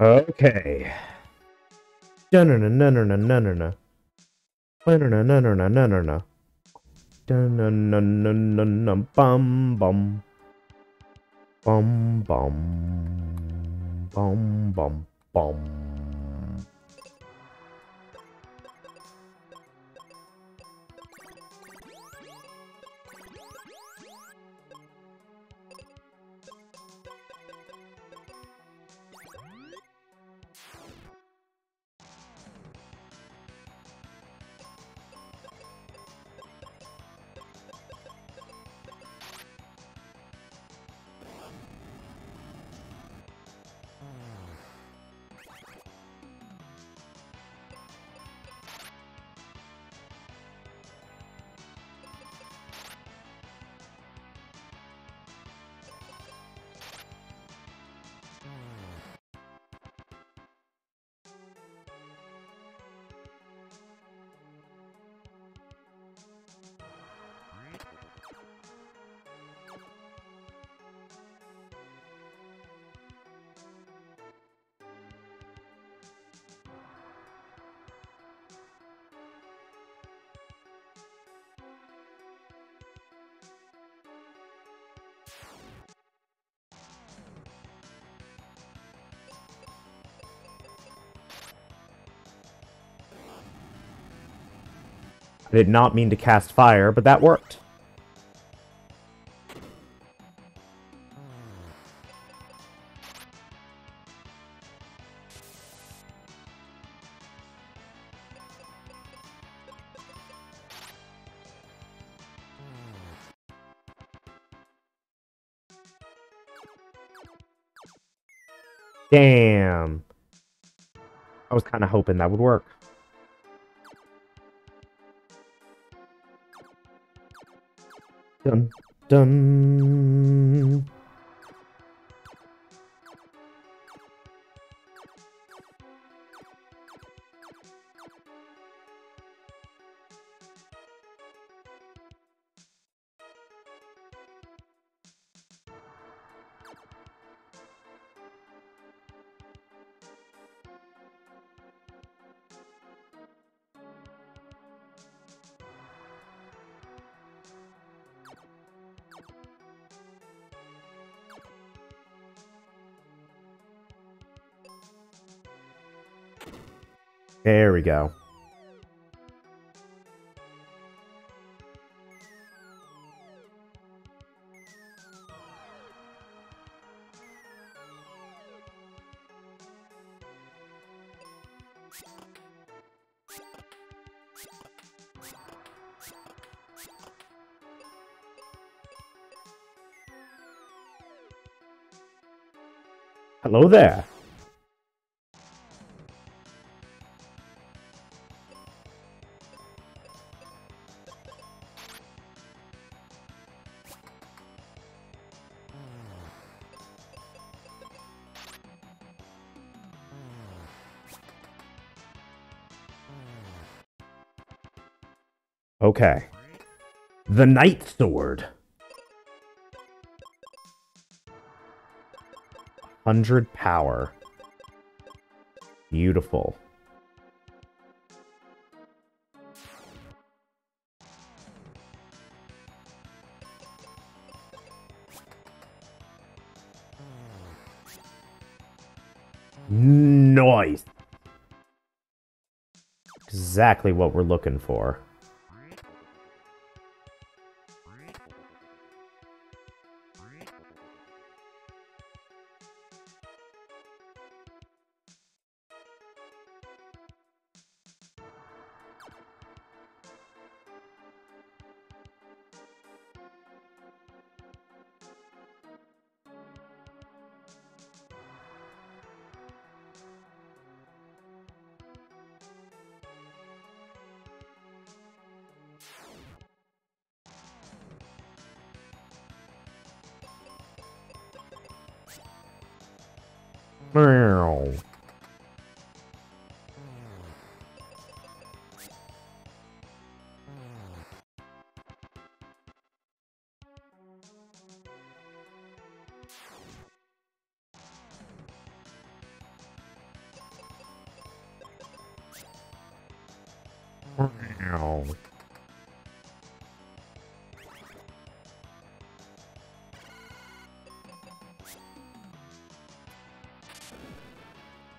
Okay. Dun-dun-dun-dun-dun-dun-dun. Dun-dun-dun-dun-dun-dun-dun. Dun-dun-dun-dun-dun-dun. Bum bum. Bum bum. Bum bum bum. I did not mean to cast fire, but that worked. Damn. I was kind of hoping that would work. Dun Hello there. Okay. The Knight Sword. 100 power. Beautiful. noise. Exactly what we're looking for.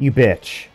You bitch.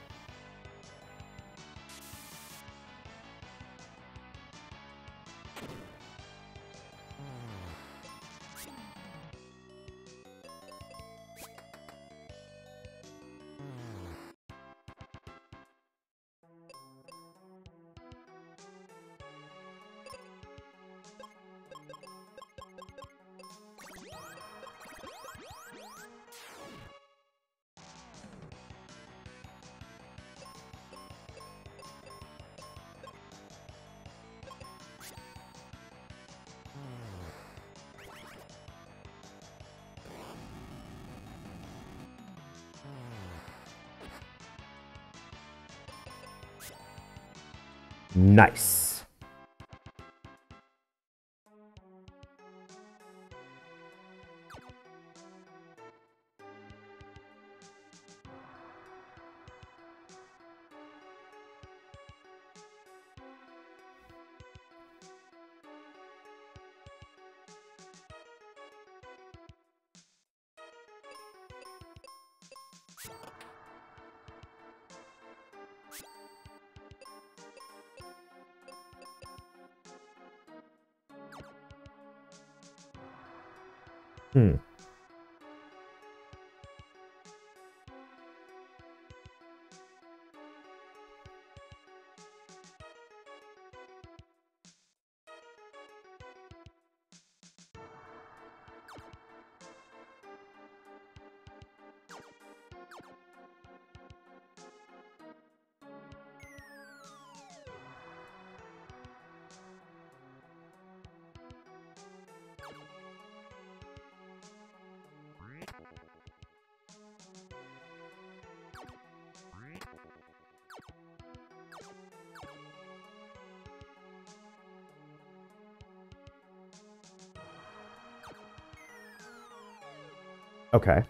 Okay.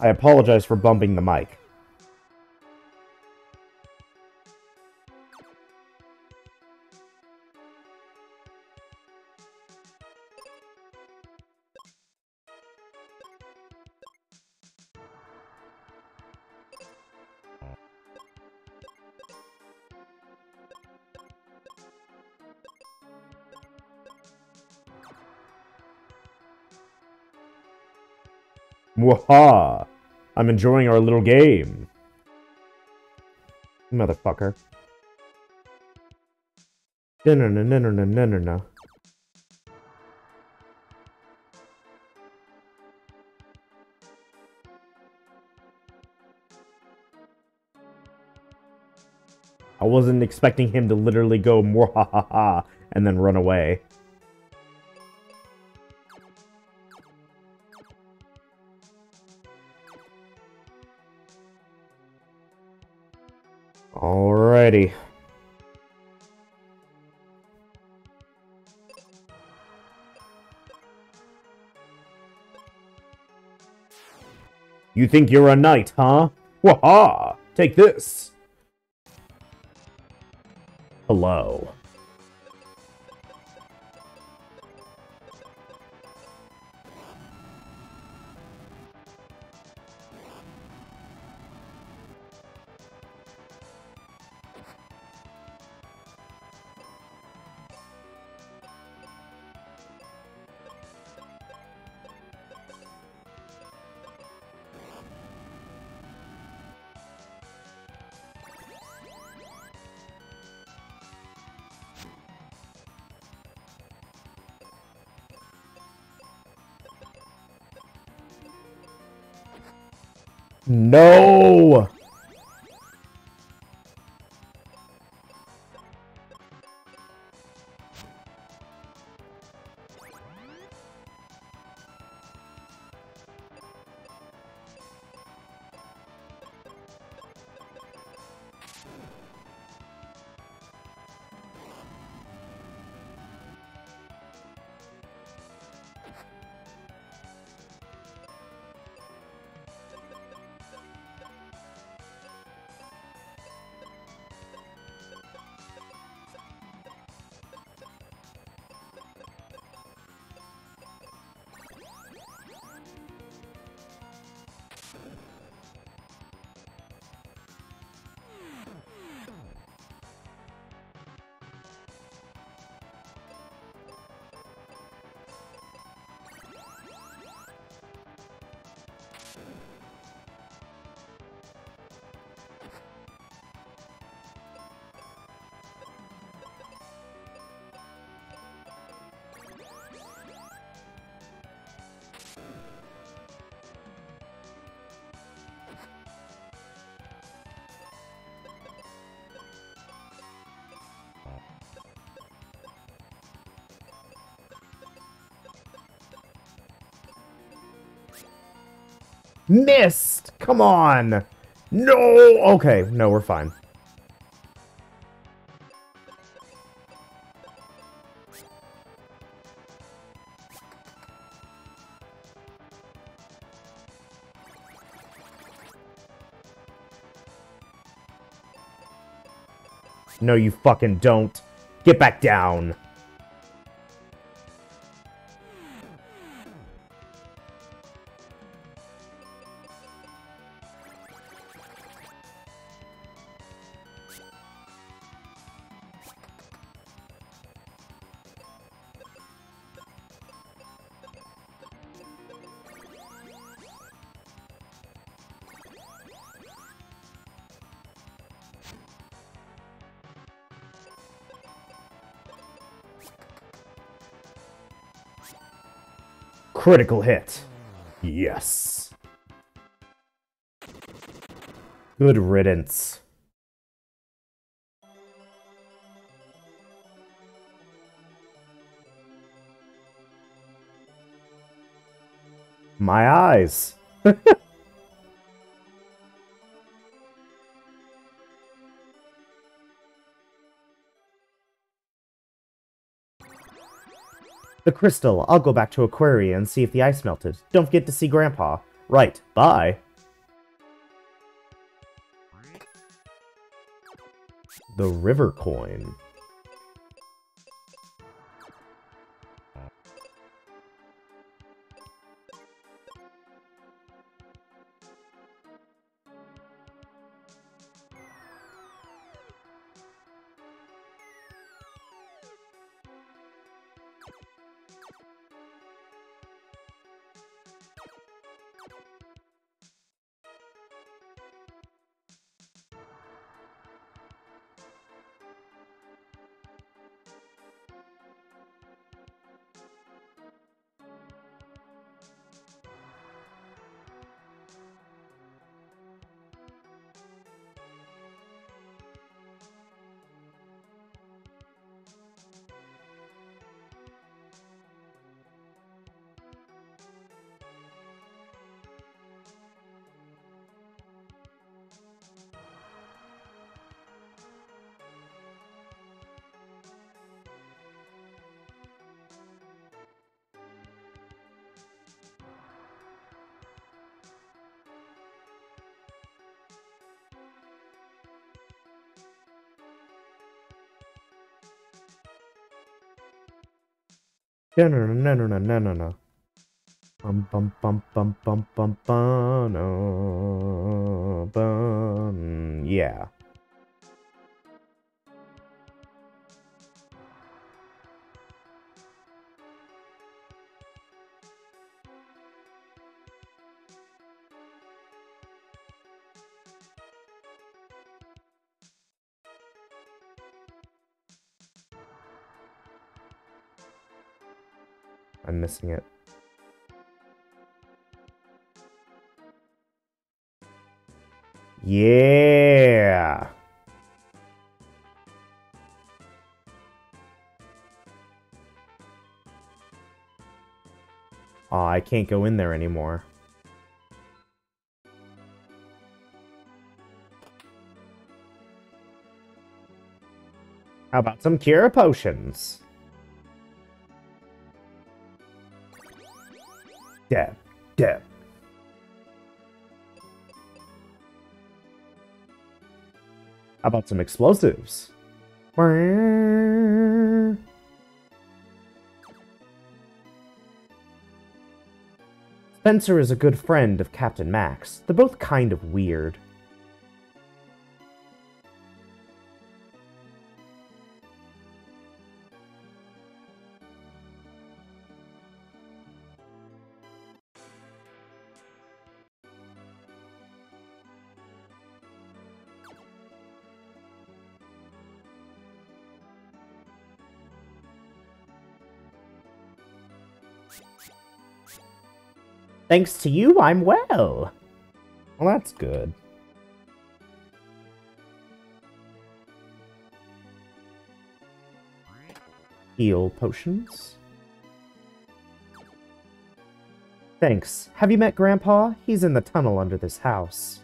I apologize for bumping the mic. ha! I'm enjoying our little game. Motherfucker. No, no, no, no, no, no, no. I wasn't expecting him to literally go more ha ha ha and then run away. Alrighty. You think you're a knight, huh? Waha! Take this! Hello. Missed! Come on! No! Okay, no, we're fine. No, you fucking don't. Get back down. Critical hit. Yes. Good riddance. My eyes. *laughs* The crystal. I'll go back to Aquaria and see if the ice melted. Don't forget to see Grandpa. Right. Bye. The river coin. No, no, no, no, no, no, no, no. Bum, bum, bum, bum, bum, bum, bum, no, bum. Yeah. Missing it. Yeah. Oh, I can't go in there anymore. How about some cure potions? How about some explosives? Spencer is a good friend of Captain Max. They're both kind of weird. Thanks to you, I'm well. Well, that's good. Heal potions. Thanks. Have you met Grandpa? He's in the tunnel under this house.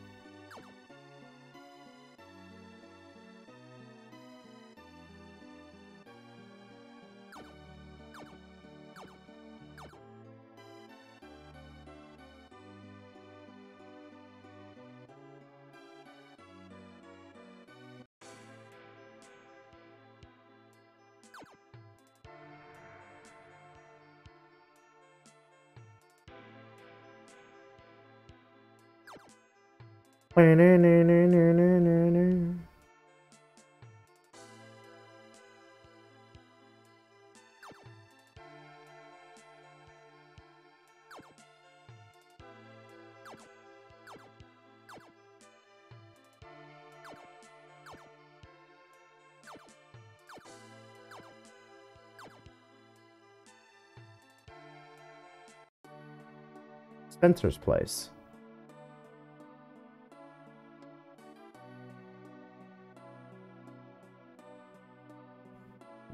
Spencer's place.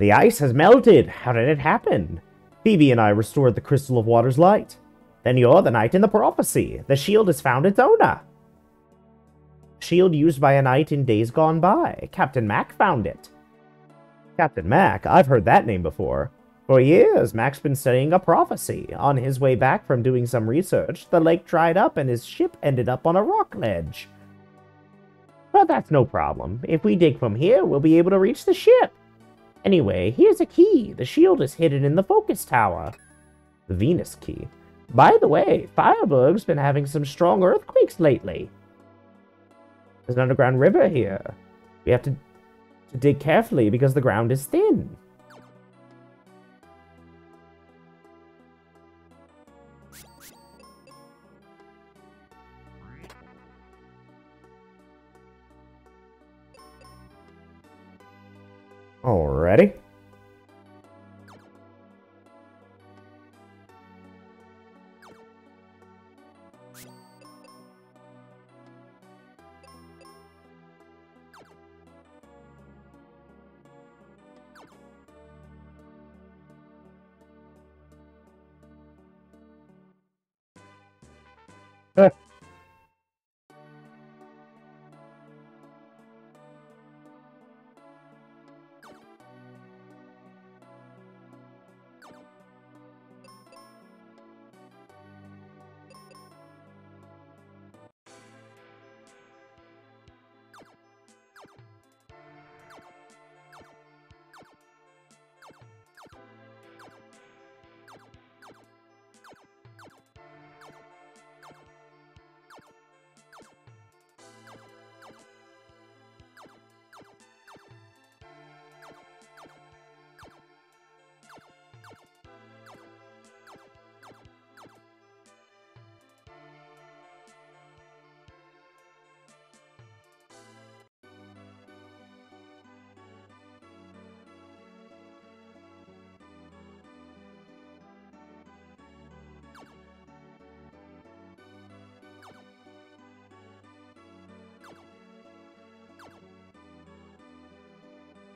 The ice has melted. How did it happen? Phoebe and I restored the Crystal of Water's light. Then you're the knight in the prophecy. The shield has found its owner. Shield used by a knight in days gone by. Captain Mac found it. Captain Mac? I've heard that name before. For years, Mac's been studying a prophecy. On his way back from doing some research, the lake dried up and his ship ended up on a rock ledge. But that's no problem. If we dig from here, we'll be able to reach the ship. Anyway, here's a key. The shield is hidden in the focus tower. The Venus key. By the way, Fireburg's been having some strong earthquakes lately. There's an underground river here. We have to, to dig carefully because the ground is thin.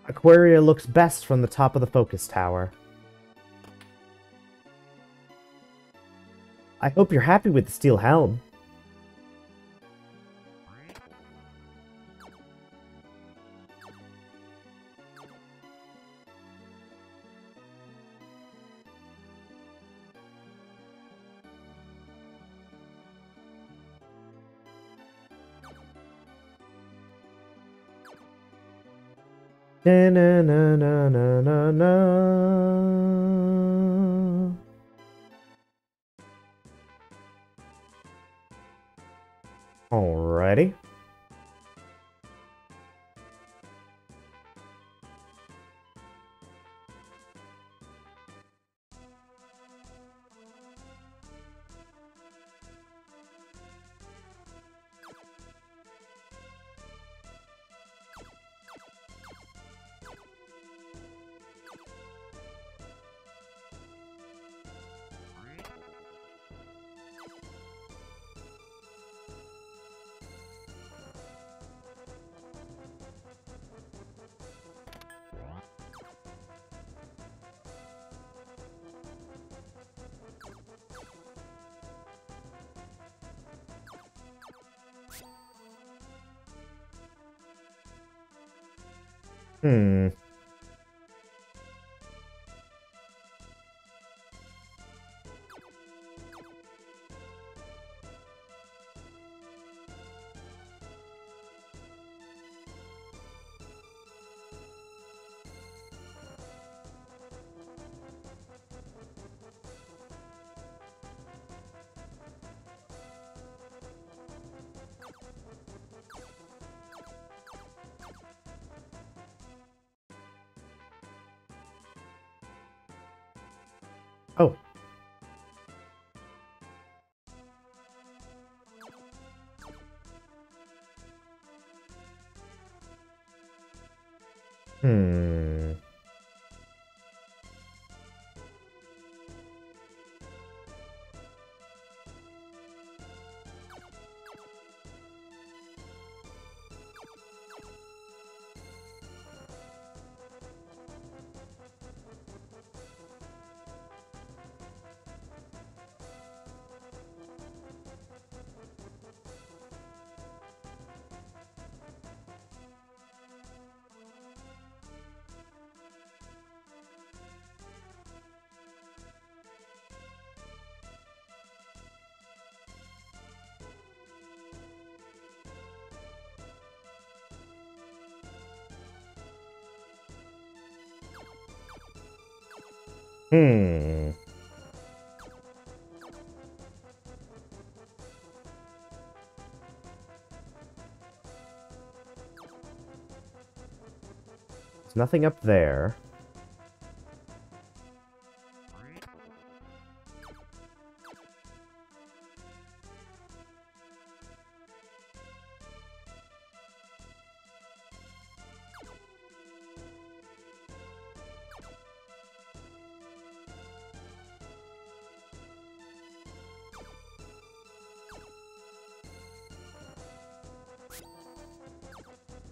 Aquaria looks best from the top of the focus tower. I hope you're happy with the steel helm. Hmm. Hmm. Hmm. There's nothing up there.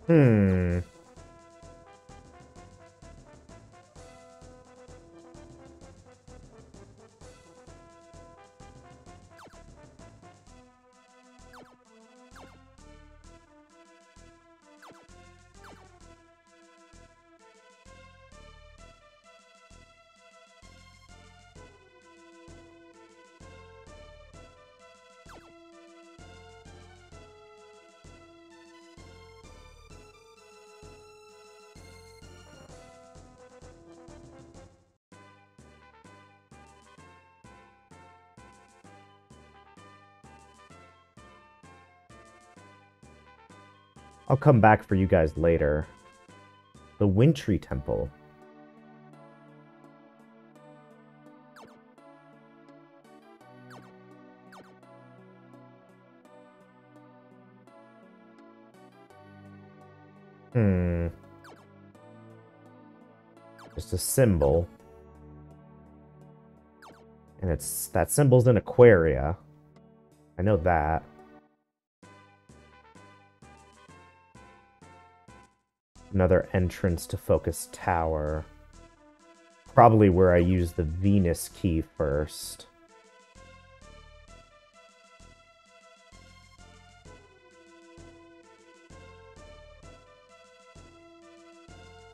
Hmm. I'll come back for you guys later. The Wintry Temple. Hmm. Just a symbol. And it's that symbol's in Aquaria. I know that. Another entrance to Focus Tower. Probably where I use the Venus key first.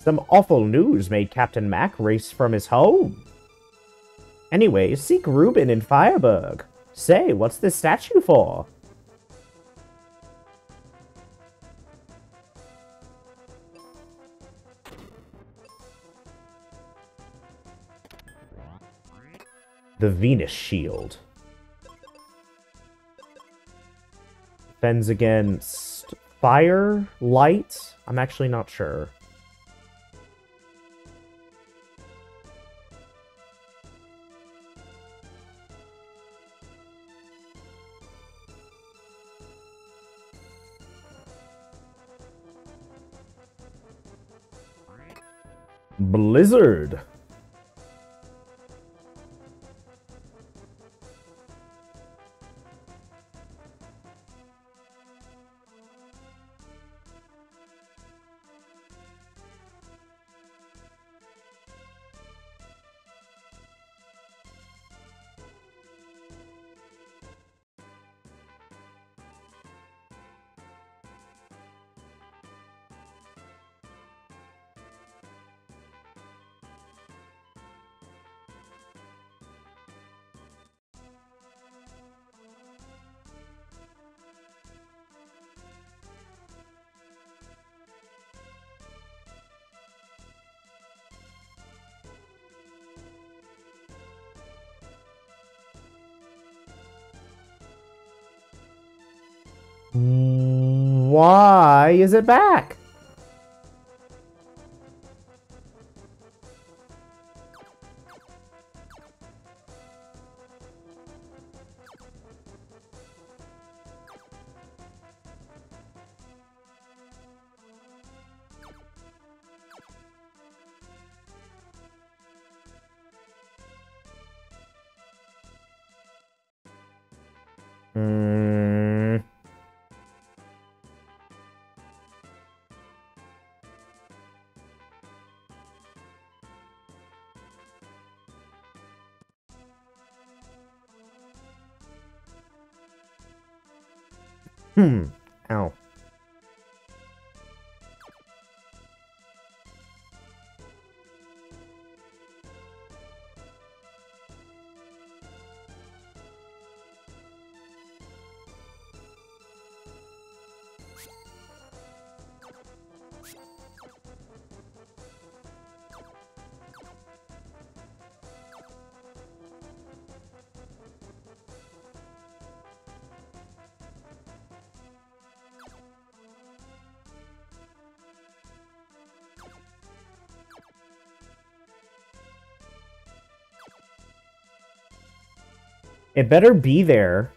Some awful news made Captain Mac race from his home. Anyway, seek Reuben in Fireburg. Say, what's this statue for? The Venus Shield. Defends against fire, light? I'm actually not sure. Blizzard. Is it back? Hmm. Ow. It better be there.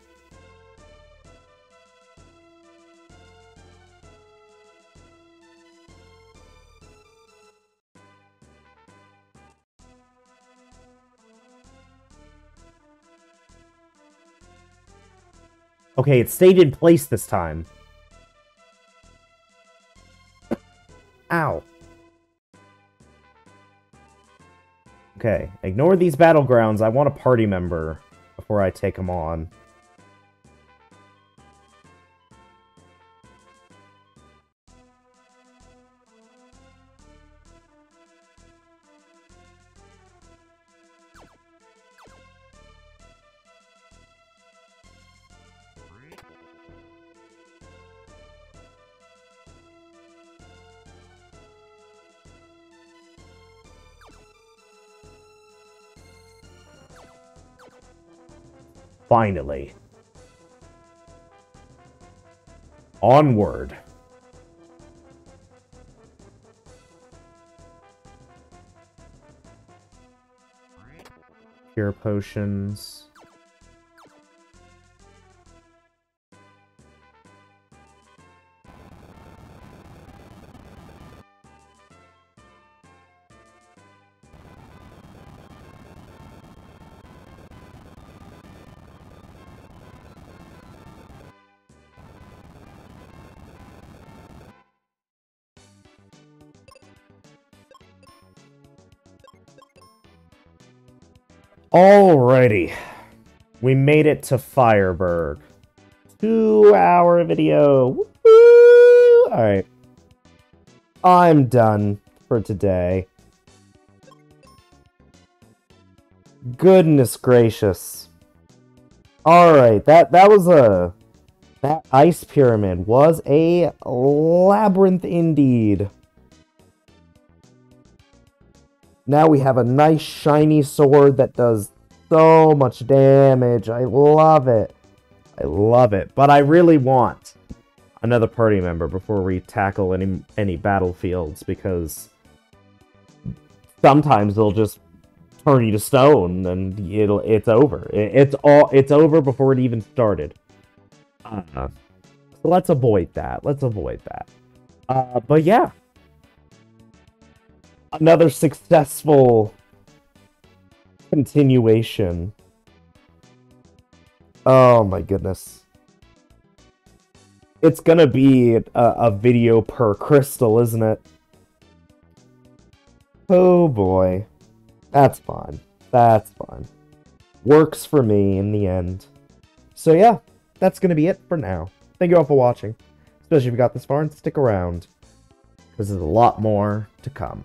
Okay, it stayed in place this time. Ow. Okay, ignore these battlegrounds. I want a party member before I take them on. Finally. Onward. Cure potions. Made it to Fireburg. Two hour video. Alright. I'm done for today. Goodness gracious. Alright, that, that was a... That ice pyramid was a labyrinth indeed. Now we have a nice shiny sword that does so much damage. I love it. I love it. But I really want another party member before we tackle any any battlefields because sometimes they'll just turn you to stone and it'll it's over. it's all it's over before it even started. Uh, so let's avoid that. Let's avoid that. Uh, but yeah, another successful continuation. Oh my goodness. It's gonna be a, a video per crystal, isn't it? Oh boy. That's fine. That's fine. Works for me in the end. So yeah, that's gonna be it for now. Thank you all for watching. Especially if you got this far and stick around. Because there's a lot more to come.